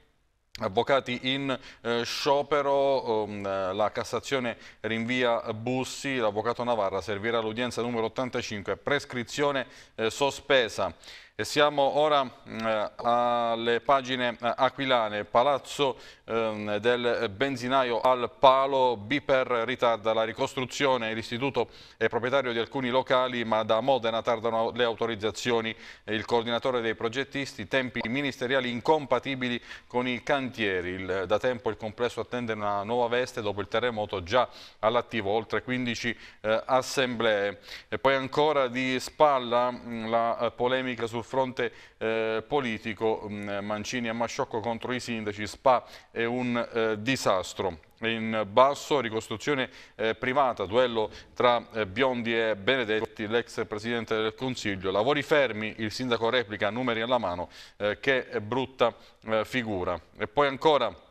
Avvocati in eh, sciopero, um, la Cassazione rinvia Bussi, l'Avvocato Navarra servirà l'udienza numero 85, prescrizione eh, sospesa. Siamo ora eh, alle pagine eh, aquilane, Palazzo eh, del Benzinaio al Palo, Biper ritarda la ricostruzione, l'istituto è proprietario di alcuni locali ma da Modena tardano le autorizzazioni, il coordinatore dei progettisti, tempi ministeriali incompatibili con i cantieri, da tempo il complesso attende una nuova veste dopo il terremoto già all'attivo, oltre 15 eh, assemblee. E poi ancora di spalla mh, la polemica sul fronte eh, politico mh, Mancini e Masciocco contro i sindaci, Spa è un eh, disastro. In basso, ricostruzione eh, privata, duello tra eh, Biondi e Benedetti, l'ex Presidente del Consiglio. Lavori fermi, il sindaco replica, numeri alla mano, eh, che brutta eh, figura. E poi ancora...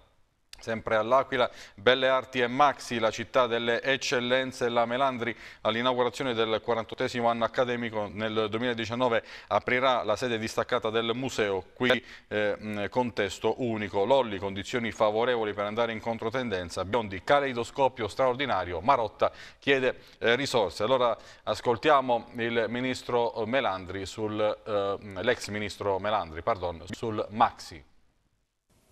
Sempre all'Aquila, Belle Arti e Maxi, la città delle eccellenze, la Melandri all'inaugurazione del 48 anno accademico nel 2019 aprirà la sede distaccata del museo, qui eh, contesto unico, Lolli, condizioni favorevoli per andare in controtendenza, Biondi, caleidoscopio straordinario, Marotta chiede eh, risorse. Allora ascoltiamo il ministro Melandri, eh, l'ex ministro Melandri, pardon, sul Maxi.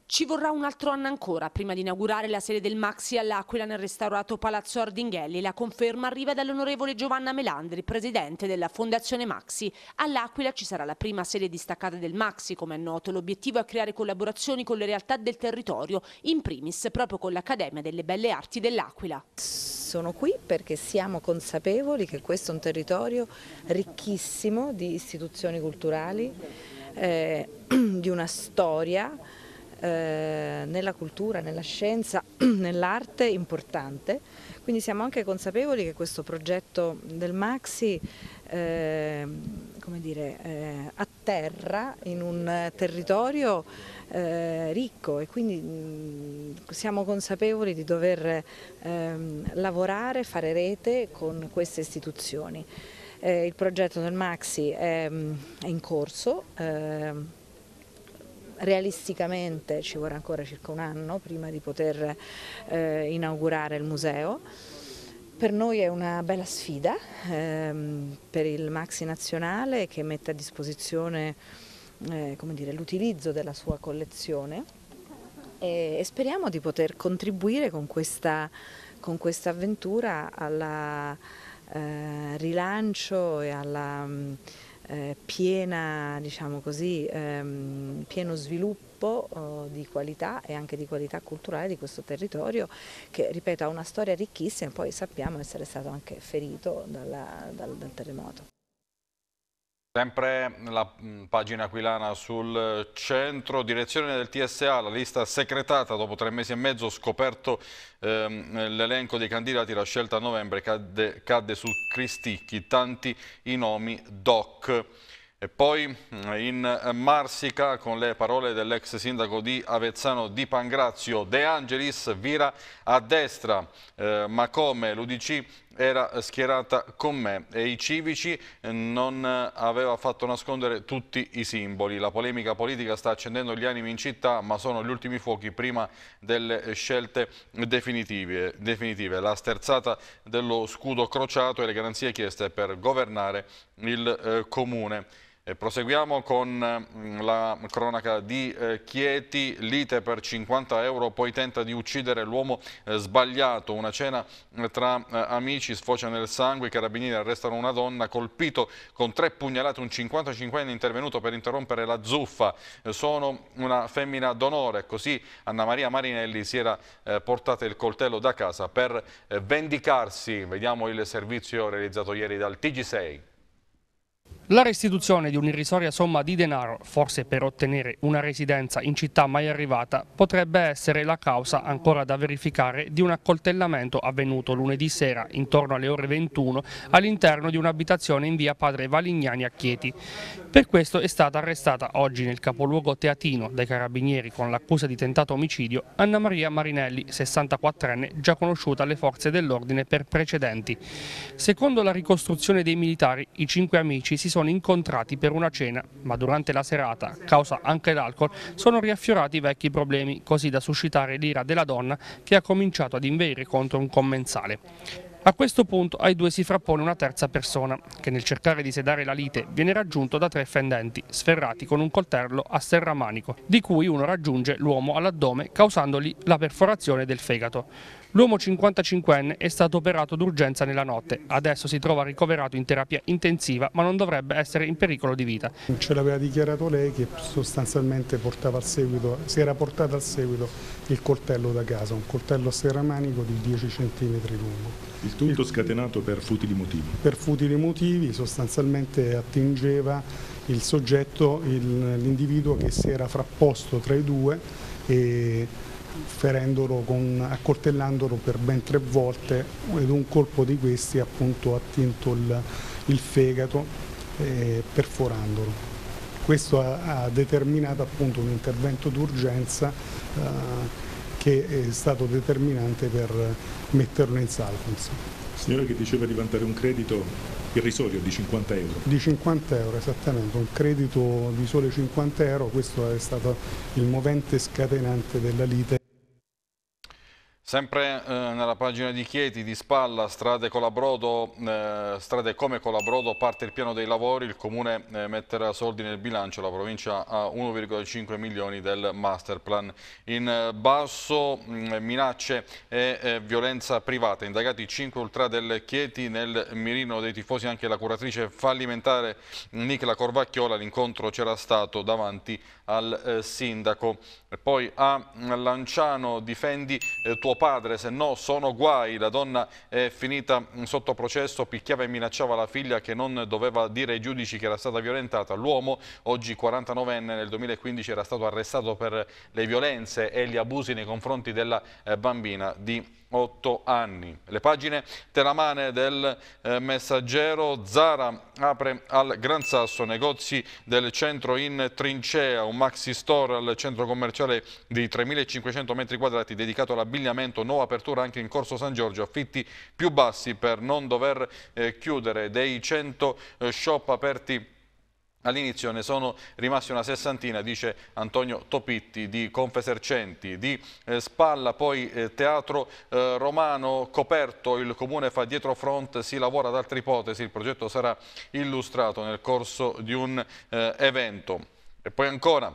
Ci vorrà un altro anno ancora prima di inaugurare la sede del Maxi all'Aquila nel restaurato Palazzo Ardinghelli. La conferma arriva dall'onorevole Giovanna Melandri, presidente della Fondazione Maxi. All'Aquila ci sarà la prima sede distaccata del Maxi, come è noto. L'obiettivo è creare collaborazioni con le realtà del territorio, in primis proprio con l'Accademia delle Belle Arti dell'Aquila. Sono qui perché siamo consapevoli che questo è un territorio ricchissimo di istituzioni culturali, eh, di una storia eh, nella cultura, nella scienza, nell'arte importante. Quindi siamo anche consapevoli che questo progetto del Maxi eh, dire, eh, atterra in un territorio eh, ricco e quindi mh, mm, siamo consapevoli di dover ehm, lavorare, fare rete con queste istituzioni. Eh, il progetto del Maxi è, mm, è in corso, ehm, realisticamente ci vorrà ancora circa un anno prima di poter eh, inaugurare il museo. Per noi è una bella sfida ehm, per il Maxi Nazionale che mette a disposizione eh, l'utilizzo della sua collezione e, e, speriamo di poter contribuire con questa, con questa avventura al eh, rilancio e alla eh, piena, diciamo così, ehm, pieno sviluppo oh, di qualità e anche di qualità culturale di questo territorio che, ripeto, ha una storia ricchissima e poi sappiamo essere stato anche ferito dalla, dal, dal terremoto. Sempre la mm, pagina aquilana sul centro, direzione del TSA, la lista segretata dopo tre mesi e mezzo, scoperto ehm, l'elenco dei candidati, la scelta a novembre cadde, cadde su Cristicchi, tanti i nomi DOC. E poi mm, in Marsica, con le parole dell'ex sindaco di Avezzano Di Pangrazio, De Angelis vira a destra, eh, ma come l'Udc era schierata con me e i civici non aveva fatto nascondere tutti i simboli. La polemica politica sta accendendo gli animi in città ma sono gli ultimi fuochi prima delle scelte definitive. definitive. La sterzata dello scudo crociato e le garanzie chieste per governare il eh, comune. E proseguiamo con mm, la cronaca di eh, Chieti, lite per 50 euro, poi tenta di uccidere l'uomo eh, sbagliato, una cena eh, tra amici sfocia nel sangue, i carabinieri arrestano una donna, colpito con tre pugnalate, un 55enne intervenuto per interrompere la zuffa, sono una femmina d'onore, così Anna Maria Marinelli si era portata il coltello da casa per vendicarsi, vediamo il servizio realizzato ieri dal TG6. La restituzione di un'irrisoria somma di denaro, forse per ottenere una residenza in città mai arrivata, potrebbe essere la causa ancora da verificare di un accoltellamento avvenuto lunedì sera, intorno alle ore 21, all'interno di un'abitazione in via Padre Valignani a Chieti. Per questo è stata arrestata oggi nel capoluogo teatino dai carabinieri con l'accusa di tentato omicidio Anna Maria Marinelli, 64enne, già conosciuta alle forze dell'ordine per precedenti. Secondo la ricostruzione dei militari, i cinque amici si sono sono incontrati per una cena, ma durante la serata, causa anche l'alcol, sono riaffiorati i vecchi problemi, così da suscitare l'ira della donna che ha cominciato ad inveire contro un commensale. A questo punto ai due si frappone una terza persona, che nel cercare di sedare la lite viene raggiunto da tre fendenti, sferrati con un coltello a serramanico, di cui uno raggiunge l'uomo all'addome causandogli la perforazione del fegato. L'uomo 55enne è stato operato d'urgenza nella notte, adesso si trova ricoverato in terapia intensiva ma non dovrebbe essere in pericolo di vita. Ce l'aveva dichiarato lei che sostanzialmente portava al seguito, si era portato al seguito il coltello da casa, un coltello a serramanico di 10 cm lungo. Il tutto il, scatenato per futili motivi? Per futili motivi, sostanzialmente attingeva il soggetto, l'individuo che si era frapposto tra i due e ferendolo con, accoltellandolo per ben tre volte ed un colpo di questi appunto ha attinto il, il fegato eh, perforandolo. Questo ha, ha, determinato appunto un intervento d'urgenza eh, che è stato determinante per metterlo in salvo. Signora che diceva di vantare un credito irrisorio di 50 euro. Di 50 euro, esattamente, un credito di sole 50 euro, questo è stato il movente scatenante della lite. Sempre eh, nella pagina di Chieti, di Spalla, strade, Colabrodo, eh, strade come Colabrodo, parte il piano dei lavori, il Comune eh, metterà soldi nel bilancio, la provincia ha 1,5 milioni del master plan. In eh, basso mh, mm, minacce e eh, violenza privata, indagati 5 ultra del Chieti, nel mirino dei tifosi anche la curatrice fallimentare Nicola Corvacchiola, l'incontro c'era stato davanti al eh, sindaco. Poi a Lanciano difendi tuo padre, se no sono guai. La donna è finita sotto processo, picchiava e minacciava la figlia che non doveva dire ai giudici che era stata violentata. L'uomo, oggi 49enne, nel 2015 era stato arrestato per le violenze e gli abusi nei confronti della eh, bambina di 8 anni. Le pagine teramane del eh, Messaggero, Zara apre al Gran Sasso negozi del centro in trincea, un maxi store al centro commerciale di 3.500 metri quadrati dedicato all'abbigliamento, nuova apertura anche in Corso San Giorgio, affitti più bassi per non dover eh, chiudere, dei 100 eh, shop aperti All'inizio ne sono rimasti una sessantina, dice Antonio Topitti, di Confesercenti, di eh, Spalla, poi eh, Teatro eh, Romano coperto, il Comune fa dietro front, si lavora ad altre ipotesi, il progetto sarà illustrato nel corso di un eh, evento. E poi ancora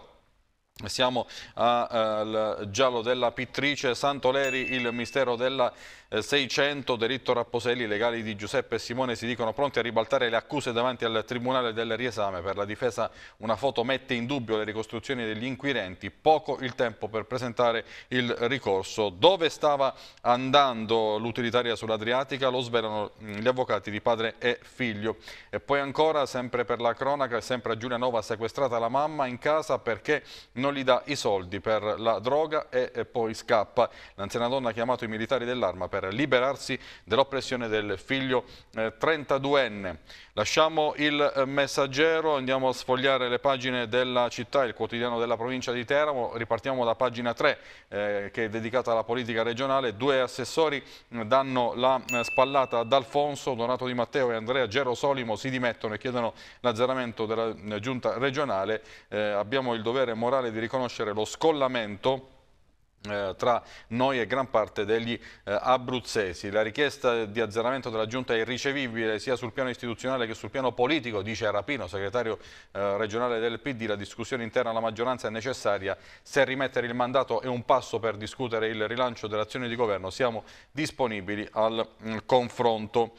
siamo al eh, giallo della pittrice Santoleri, il mistero della 600, delitto Rapposelli, legali di Giuseppe e Simone si dicono pronti a ribaltare le accuse davanti al Tribunale del riesame. Per la difesa una foto mette in dubbio le ricostruzioni degli inquirenti, poco il tempo per presentare il ricorso. Dove stava andando l'utilitaria sull'Adriatica lo svelano gli avvocati di padre e figlio. E poi ancora, sempre per la cronaca, sempre a Giulianova sequestrata la mamma in casa perché non gli dà i soldi per la droga e poi scappa. L'anziana donna ha chiamato i militari dell'arma per liberarsi dell'oppressione del figlio eh, 32enne. Lasciamo il eh, messaggero, andiamo a sfogliare le pagine della città, il quotidiano della provincia di Teramo, ripartiamo da pagina 3 eh, che è dedicata alla politica regionale, due assessori eh, danno la eh, spallata ad Alfonso, Donato Di Matteo e Andrea Gerosolimo si dimettono e chiedono l'azzeramento della giunta regionale, eh, abbiamo il dovere morale di riconoscere lo scollamento eh, tra noi e gran parte degli eh, abruzzesi. La richiesta di azzeramento della Giunta è irricevibile sia sul piano istituzionale che sul piano politico, dice Arapino, segretario eh, regionale del PD. La discussione interna alla maggioranza è necessaria. Se rimettere il mandato è un passo per discutere il rilancio dell'azione di governo, siamo disponibili al mm, confronto.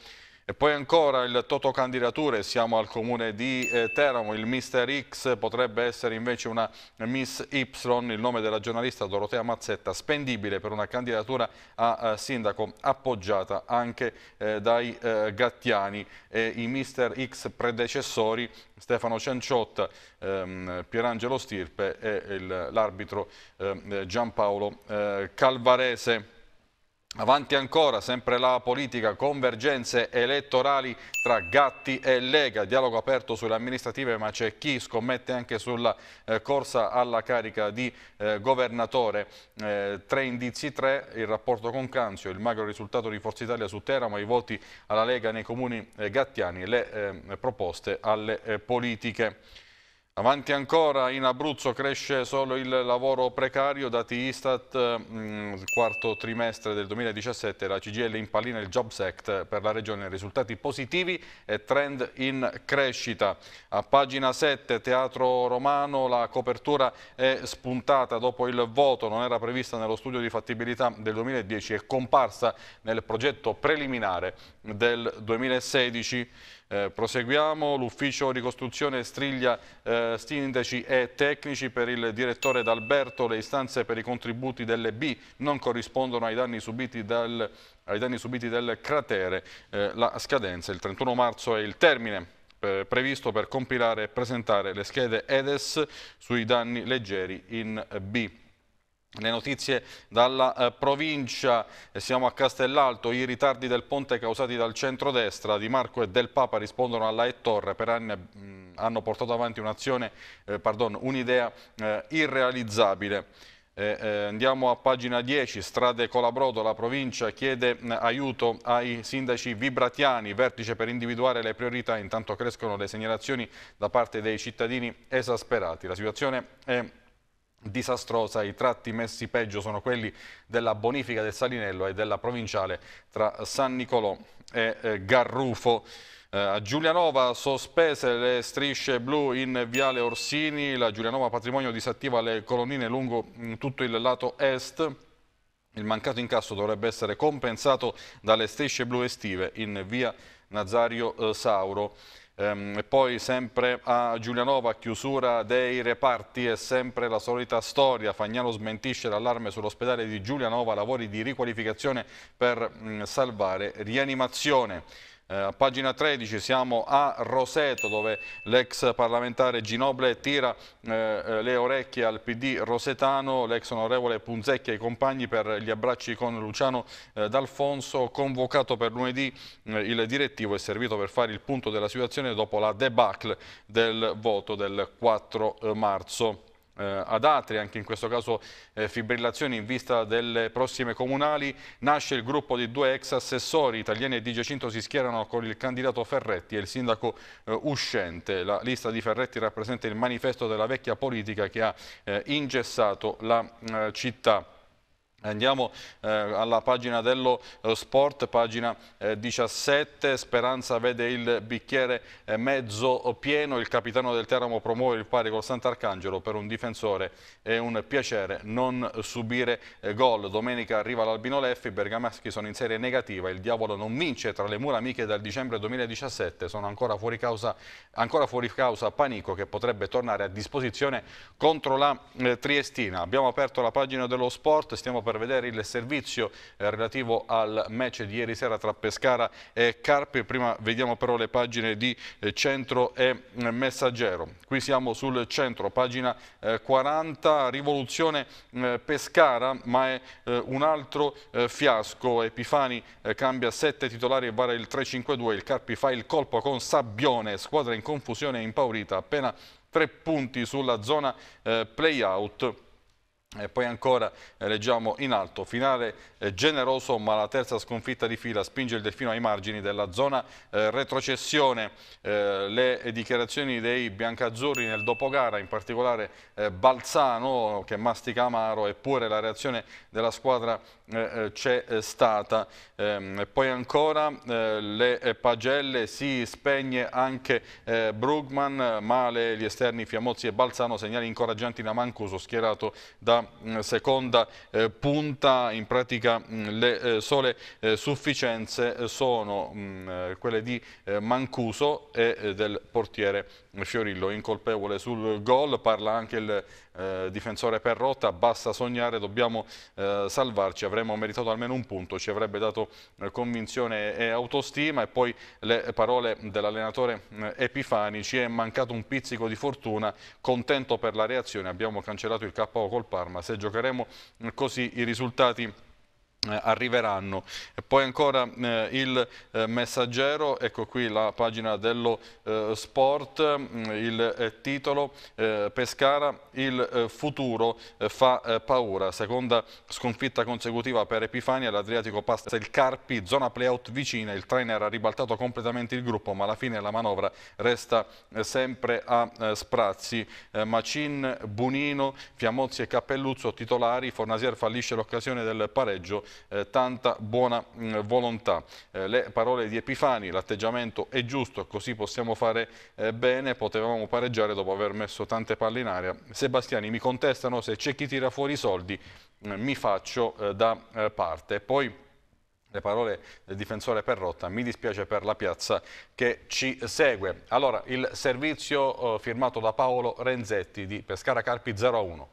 E poi ancora il Toto Candidature, siamo al comune di eh, Teramo, il Mister X potrebbe essere invece una Miss Y, il nome della giornalista Dorotea Mazzetta, spendibile per una candidatura a, a sindaco appoggiata anche eh, dai eh, Gattiani e i Mister X predecessori Stefano Cianciotta, ehm, Pierangelo Stirpe e l'arbitro ehm, Giampaolo eh, Calvarese. Avanti ancora, sempre la politica, convergenze elettorali tra Gatti e Lega, dialogo aperto sulle amministrative ma c'è chi scommette anche sulla eh, corsa alla carica di eh, governatore. Eh, tre indizi, tre, il rapporto con Canzio, il magro risultato di Forza Italia su Teramo, i voti alla Lega nei comuni eh, gattiani, le eh, proposte alle eh, politiche. Avanti ancora, in Abruzzo cresce solo il lavoro precario, dati Istat, mh, mm, quarto trimestre del 2017, la CGL impallina il Jobs Act per la regione, risultati positivi e trend in crescita. A pagina 7, Teatro Romano, la copertura è spuntata dopo il voto, non era prevista nello studio di fattibilità del 2010, è comparsa nel progetto preliminare del 2016. Eh, proseguiamo, l'ufficio ricostruzione striglia eh, sindaci e tecnici per il direttore D'Alberto, le istanze per i contributi delle B non corrispondono ai danni subiti dal, danni subiti del cratere, eh, la scadenza il 31 marzo è il termine eh, previsto per compilare e presentare le schede EDES sui danni leggeri in B. Le notizie dalla eh, provincia, eh, siamo a Castellalto, i ritardi del ponte causati dal centrodestra di Marco e del Papa rispondono alla E Torre, per anni mh, hanno portato avanti un'azione, eh, un'idea eh, irrealizzabile. Eh, eh, andiamo a pagina 10, strade Colabrodo, la provincia chiede aiuto ai sindaci vibratiani, vertice per individuare le priorità, intanto crescono le segnalazioni da parte dei cittadini esasperati. La situazione è disastrosa, i tratti messi peggio sono quelli della bonifica del Salinello e della provinciale tra San Nicolò e eh, Garrufo. Eh, a Giulianova sospese le strisce blu in Viale Orsini, la Giulianova Patrimonio disattiva le colonnine lungo mm, tutto il lato est, il mancato incasso dovrebbe essere compensato dalle strisce blu estive in via Nazario eh, Sauro. Ehm, e poi sempre a Giulianova, chiusura dei reparti e sempre la solita storia. Fagnano smentisce l'allarme sull'ospedale di Giulianova, lavori di riqualificazione per salvare rianimazione. Eh, a pagina 13 siamo a Roseto dove l'ex parlamentare Ginoble tira eh, eh le orecchie al PD rosetano, l'ex onorevole Punzecchi e i compagni per gli abbracci con Luciano eh, D'Alfonso, convocato per lunedì eh, il direttivo è servito per fare il punto della situazione dopo la debacle del voto del 4 eh, marzo ad Atri, anche in questo caso eh, fibrillazioni in vista delle prossime comunali, nasce il gruppo di due ex assessori italiani e di Giacinto si schierano con il candidato Ferretti e il sindaco eh, uscente. La lista di Ferretti rappresenta il manifesto della vecchia politica che ha eh, ingessato la eh, città. Andiamo eh, alla pagina dello eh, sport, pagina eh, 17, Speranza vede il bicchiere eh, mezzo pieno, il capitano del Teramo promuove il pari col Sant'Arcangelo per un difensore, è un piacere non subire eh, gol. Domenica arriva l'Albino Leffi, i bergamaschi sono in serie negativa, il diavolo non vince tra le mura amiche dal dicembre 2017, sono ancora fuori causa, ancora fuori causa Panico che potrebbe tornare a disposizione contro la eh, Triestina. Abbiamo aperto la pagina dello sport, stiamo per per vedere il servizio eh, relativo al match di ieri sera tra Pescara e Carpi. Prima vediamo però le pagine di eh, Centro e eh, Messaggero. Qui siamo sul centro, pagina 40, rivoluzione Pescara, ma è un altro fiasco. Epifani cambia sette titolari e vara il 3-5-2. Il Carpi fa il colpo con Sabbione, squadra in confusione e impaurita, appena tre punti sulla zona play-out. E poi ancora eh, leggiamo in alto, finale eh, generoso ma la terza sconfitta di fila spinge il Delfino ai margini della zona eh, retrocessione. Eh, le dichiarazioni dei biancazzurri nel dopogara, in particolare eh, Balzano che mastica amaro eppure la reazione della squadra eh, c'è stata. Ehm, poi ancora le pagelle, si spegne anche Brugman, male gli esterni Fiamozzi e Balzano, segnali incoraggianti da Mancuso schierato da Mm, seconda eh, punta, in pratica mm, le eh, sole eh, sufficienze sono mm, quelle di Mancuso e del portiere Fiorillo, incolpevole sul gol, parla anche il eh, difensore Perrotta, basta sognare, dobbiamo eh, salvarci, avremmo meritato almeno un punto, ci avrebbe dato eh, convinzione e autostima e poi le parole dell'allenatore Epifani, ci è mancato un pizzico di fortuna, contento per la reazione, abbiamo cancellato il KO col Parma, se giocheremo così i risultati eh, arriveranno. E poi ancora eh, il eh, messaggero, ecco qui la pagina dello eh, sport, mm, il eh, titolo eh, Pescara, il futuro fa paura, seconda sconfitta consecutiva per Epifania, l'Adriatico passa il Carpi, zona playout vicina, il trainer ha ribaltato completamente il gruppo ma alla fine la manovra resta sempre a sprazzi, Macin, Bunino, Fiamozzi e Cappelluzzo titolari, Fornasier fallisce l'occasione del pareggio eh, tanta buona mh, mm, volontà. Eh, le parole di Epifani, l'atteggiamento è giusto, così possiamo fare eh, bene, potevamo pareggiare dopo aver messo tante palle in aria. Sebastiani mi contestano se c'è chi tira fuori i soldi, mm, mi faccio eh, da eh, parte. Poi le parole del difensore Perrotta, mi dispiace per la piazza che ci segue. Allora, il servizio eh, firmato da Paolo Renzetti di Pescara Carpi 0 a 1.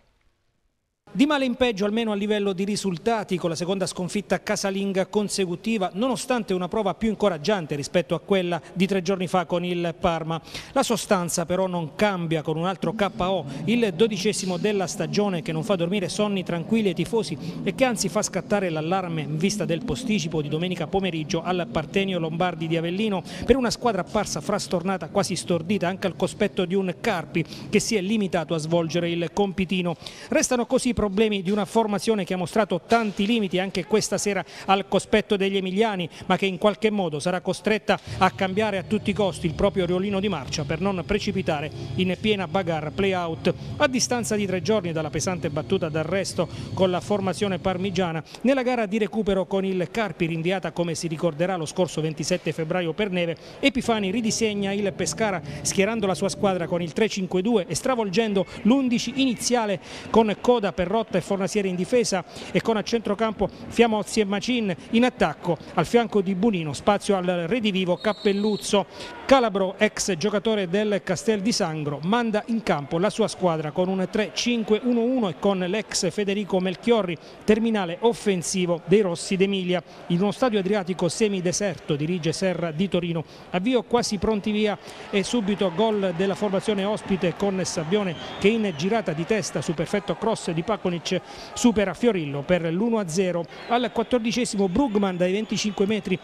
Di male in peggio almeno a livello di risultati con la seconda sconfitta casalinga consecutiva nonostante una prova più incoraggiante rispetto a quella di tre giorni fa con il Parma. La sostanza però non cambia con un altro KO, il dodicesimo della stagione che non fa dormire sonni tranquilli ai tifosi e che anzi fa scattare l'allarme in vista del posticipo di domenica pomeriggio al Partenio Lombardi di Avellino per una squadra apparsa frastornata quasi stordita anche al cospetto di un Carpi che si è limitato a svolgere il compitino. Restano così problemi di una formazione che ha mostrato tanti limiti anche questa sera al cospetto degli emiliani, ma che in qualche modo sarà costretta a cambiare a tutti i costi il proprio riolino di marcia per non precipitare in piena bagarre play-out. A distanza di tre giorni dalla pesante battuta d'arresto con la formazione parmigiana, nella gara di recupero con il Carpi rinviata come si ricorderà lo scorso 27 febbraio per neve, Epifani ridisegna il Pescara schierando la sua squadra con il 3-5-2 e stravolgendo l'11 iniziale con coda per Rotta e Fornasieri in difesa e con a centrocampo Fiamozzi e Macin in attacco al fianco di Bunino, spazio al redivivo Cappelluzzo. Calabro, ex giocatore del Castel di Sangro, manda in campo la sua squadra con un 3-5-1-1 e con l'ex Federico Melchiorri, terminale offensivo dei Rossi d'Emilia. In uno stadio adriatico semideserto dirige Serra di Torino. Avvio quasi pronti via e subito gol della formazione ospite con Sabbione che in girata di testa su perfetto cross di Paconic supera Fiorillo per l'1-0. Al quattordicesimo Brugman dai 25 metri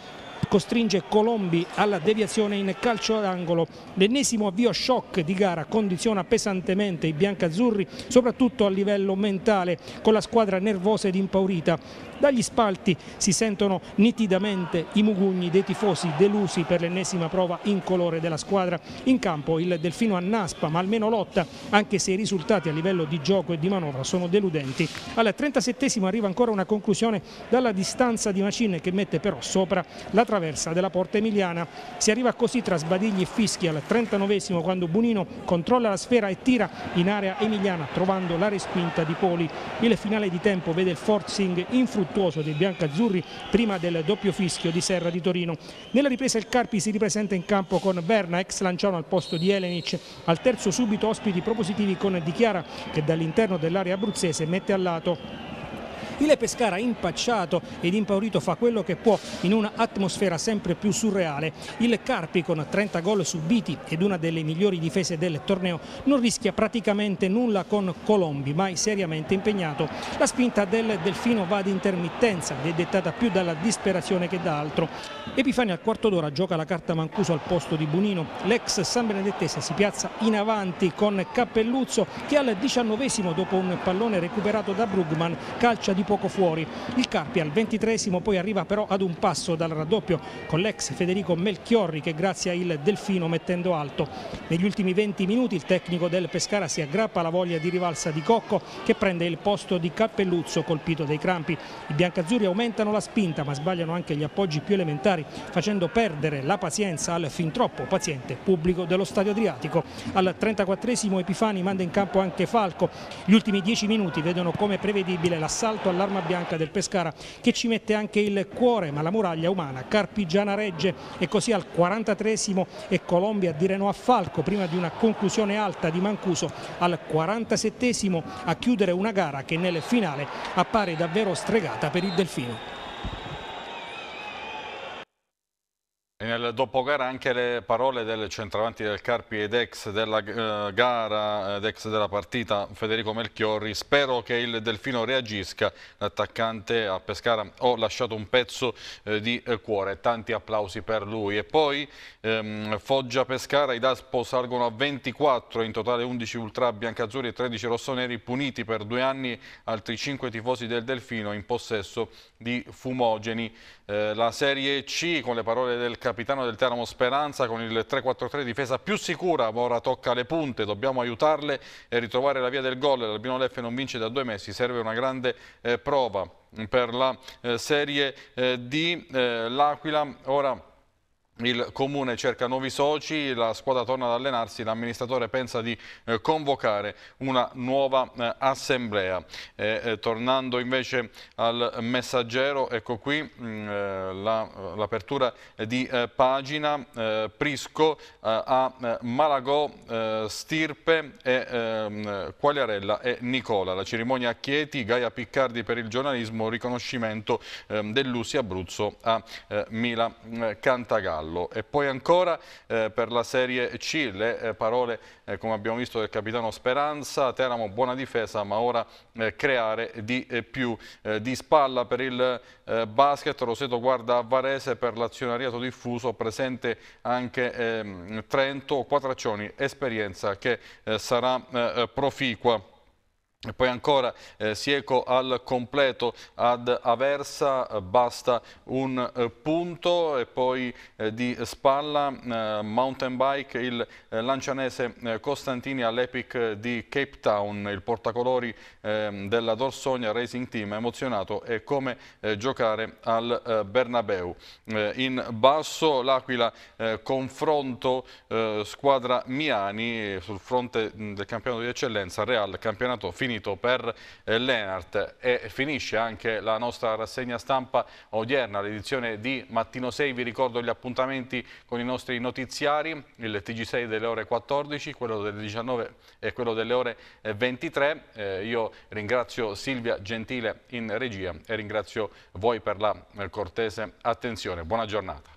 costringe Colombi alla deviazione in calcio d'angolo. L'ennesimo avvio shock di gara condiziona pesantemente i biancazzurri, soprattutto a livello mentale, con la squadra nervosa ed impaurita. Dagli spalti si sentono nitidamente i mugugni dei tifosi delusi per l'ennesima prova incolore della squadra. In campo il Delfino annaspa, ma almeno lotta, anche se i risultati a livello di gioco e di manovra sono deludenti. Al 37 arriva ancora una conclusione dalla distanza di Macine che mette però sopra la traversa della porta emiliana. Si arriva così tra sbadigli e fischi al 39 quando Bunino controlla la sfera e tira in area emiliana trovando la respinta di Poli. Il finale di tempo vede il forcing infruttuoso dei biancazzurri prima del doppio fischio di Serra di Torino. Nella ripresa il Carpi si ripresenta in campo con Berna, ex lanciano al posto di Elenic. Al terzo subito ospiti propositivi con Di Chiara che dall'interno dell'area abruzzese mette a lato Il Pescara impacciato ed impaurito fa quello che può in un'atmosfera sempre più surreale. Il Carpi con 30 gol subiti ed una delle migliori difese del torneo non rischia praticamente nulla con Colombi, mai seriamente impegnato. La spinta del Delfino va ad intermittenza ed è dettata più dalla disperazione che da altro. Epifani al quarto d'ora gioca la carta Mancuso al posto di Bunino. L'ex San Benedettese si piazza in avanti con Cappelluzzo che al diciannovesimo dopo un pallone recuperato da Brugman calcia di poco fuori. Il Carpi al ventitresimo poi arriva però ad un passo dal raddoppio con l'ex Federico Melchiorri che grazia il Delfino mettendo alto. Negli ultimi 20 minuti il tecnico del Pescara si aggrappa alla voglia di rivalsa di Cocco che prende il posto di Cappelluzzo colpito dai crampi. I biancazzurri aumentano la spinta ma sbagliano anche gli appoggi più elementari facendo perdere la pazienza al fin troppo paziente pubblico dello Stadio Adriatico. Al 34esimo Epifani manda in campo anche Falco. Gli ultimi 10 minuti vedono come prevedibile l'assalto all'arma bianca del Pescara che ci mette anche il cuore ma la muraglia umana Carpigiana regge e così al 43esimo è Colombia a dire no a Falco prima di una conclusione alta di Mancuso al 47esimo a chiudere una gara che nel finale appare davvero stregata per il Delfino. E nel dopogara anche le parole del centravanti del Carpi ed ex della eh, gara, ed ex della partita Federico Melchiorri. Spero che il Delfino reagisca, l'attaccante a Pescara ho lasciato un pezzo eh, di eh, cuore, tanti applausi per lui. E poi ehm, Foggia Pescara, i Daspo salgono a 24, in totale 11 ultra biancazzurri e 13 rossoneri puniti per due anni, altri 5 tifosi del Delfino in possesso di fumogeni. Eh, la Serie C con le parole del capitano del Teramo Speranza con il 3-4-3 difesa più sicura, ora tocca le punte, dobbiamo aiutarle e ritrovare la via del gol, l'Albino Leffe non vince da due mesi, serve una grande eh, prova per la eh, Serie eh, D, eh, l'Aquila ora il comune cerca nuovi soci, la squadra torna ad allenarsi, l'amministratore pensa di eh, convocare una nuova eh, assemblea. Eh, eh tornando invece al messaggero, ecco qui mm, eh, l'apertura la, di eh, pagina, Prisco a Malagò, Stirpe, e, ehm, Quagliarella e Nicola. La cerimonia a Chieti, Gaia Piccardi per il giornalismo, riconoscimento ehm, dell'Usi Abruzzo a Mila Cantagallo giallo. E poi ancora eh, per la Serie C le eh, parole, eh, come abbiamo visto, del capitano Speranza, Teramo buona difesa ma ora eh, creare di eh, più. Eh, di spalla per il basket, Roseto guarda a Varese per l'azionariato diffuso, presente anche ehm, Trento, Quattraccioni, esperienza che sarà proficua. E poi ancora eh, Sieco al completo ad Aversa, eh, basta un eh, punto e poi eh, di spalla eh, mountain bike il lancianese Costantini all'Epic di Cape Town, il portacolori ehm, della Dorsonia Racing Team emozionato è come giocare al Bernabeu. in basso l'Aquila confronto squadra Miani sul fronte del campionato di eccellenza, Real campionato finito finito per eh, Lenart e finisce anche la nostra rassegna stampa odierna, l'edizione di Mattino 6. Vi ricordo gli appuntamenti con i nostri notiziari, il TG6 delle ore 14, quello delle 19 e quello delle ore 23. Eh, io ringrazio Silvia Gentile in regia e ringrazio voi per la eh, cortese attenzione. Buona giornata.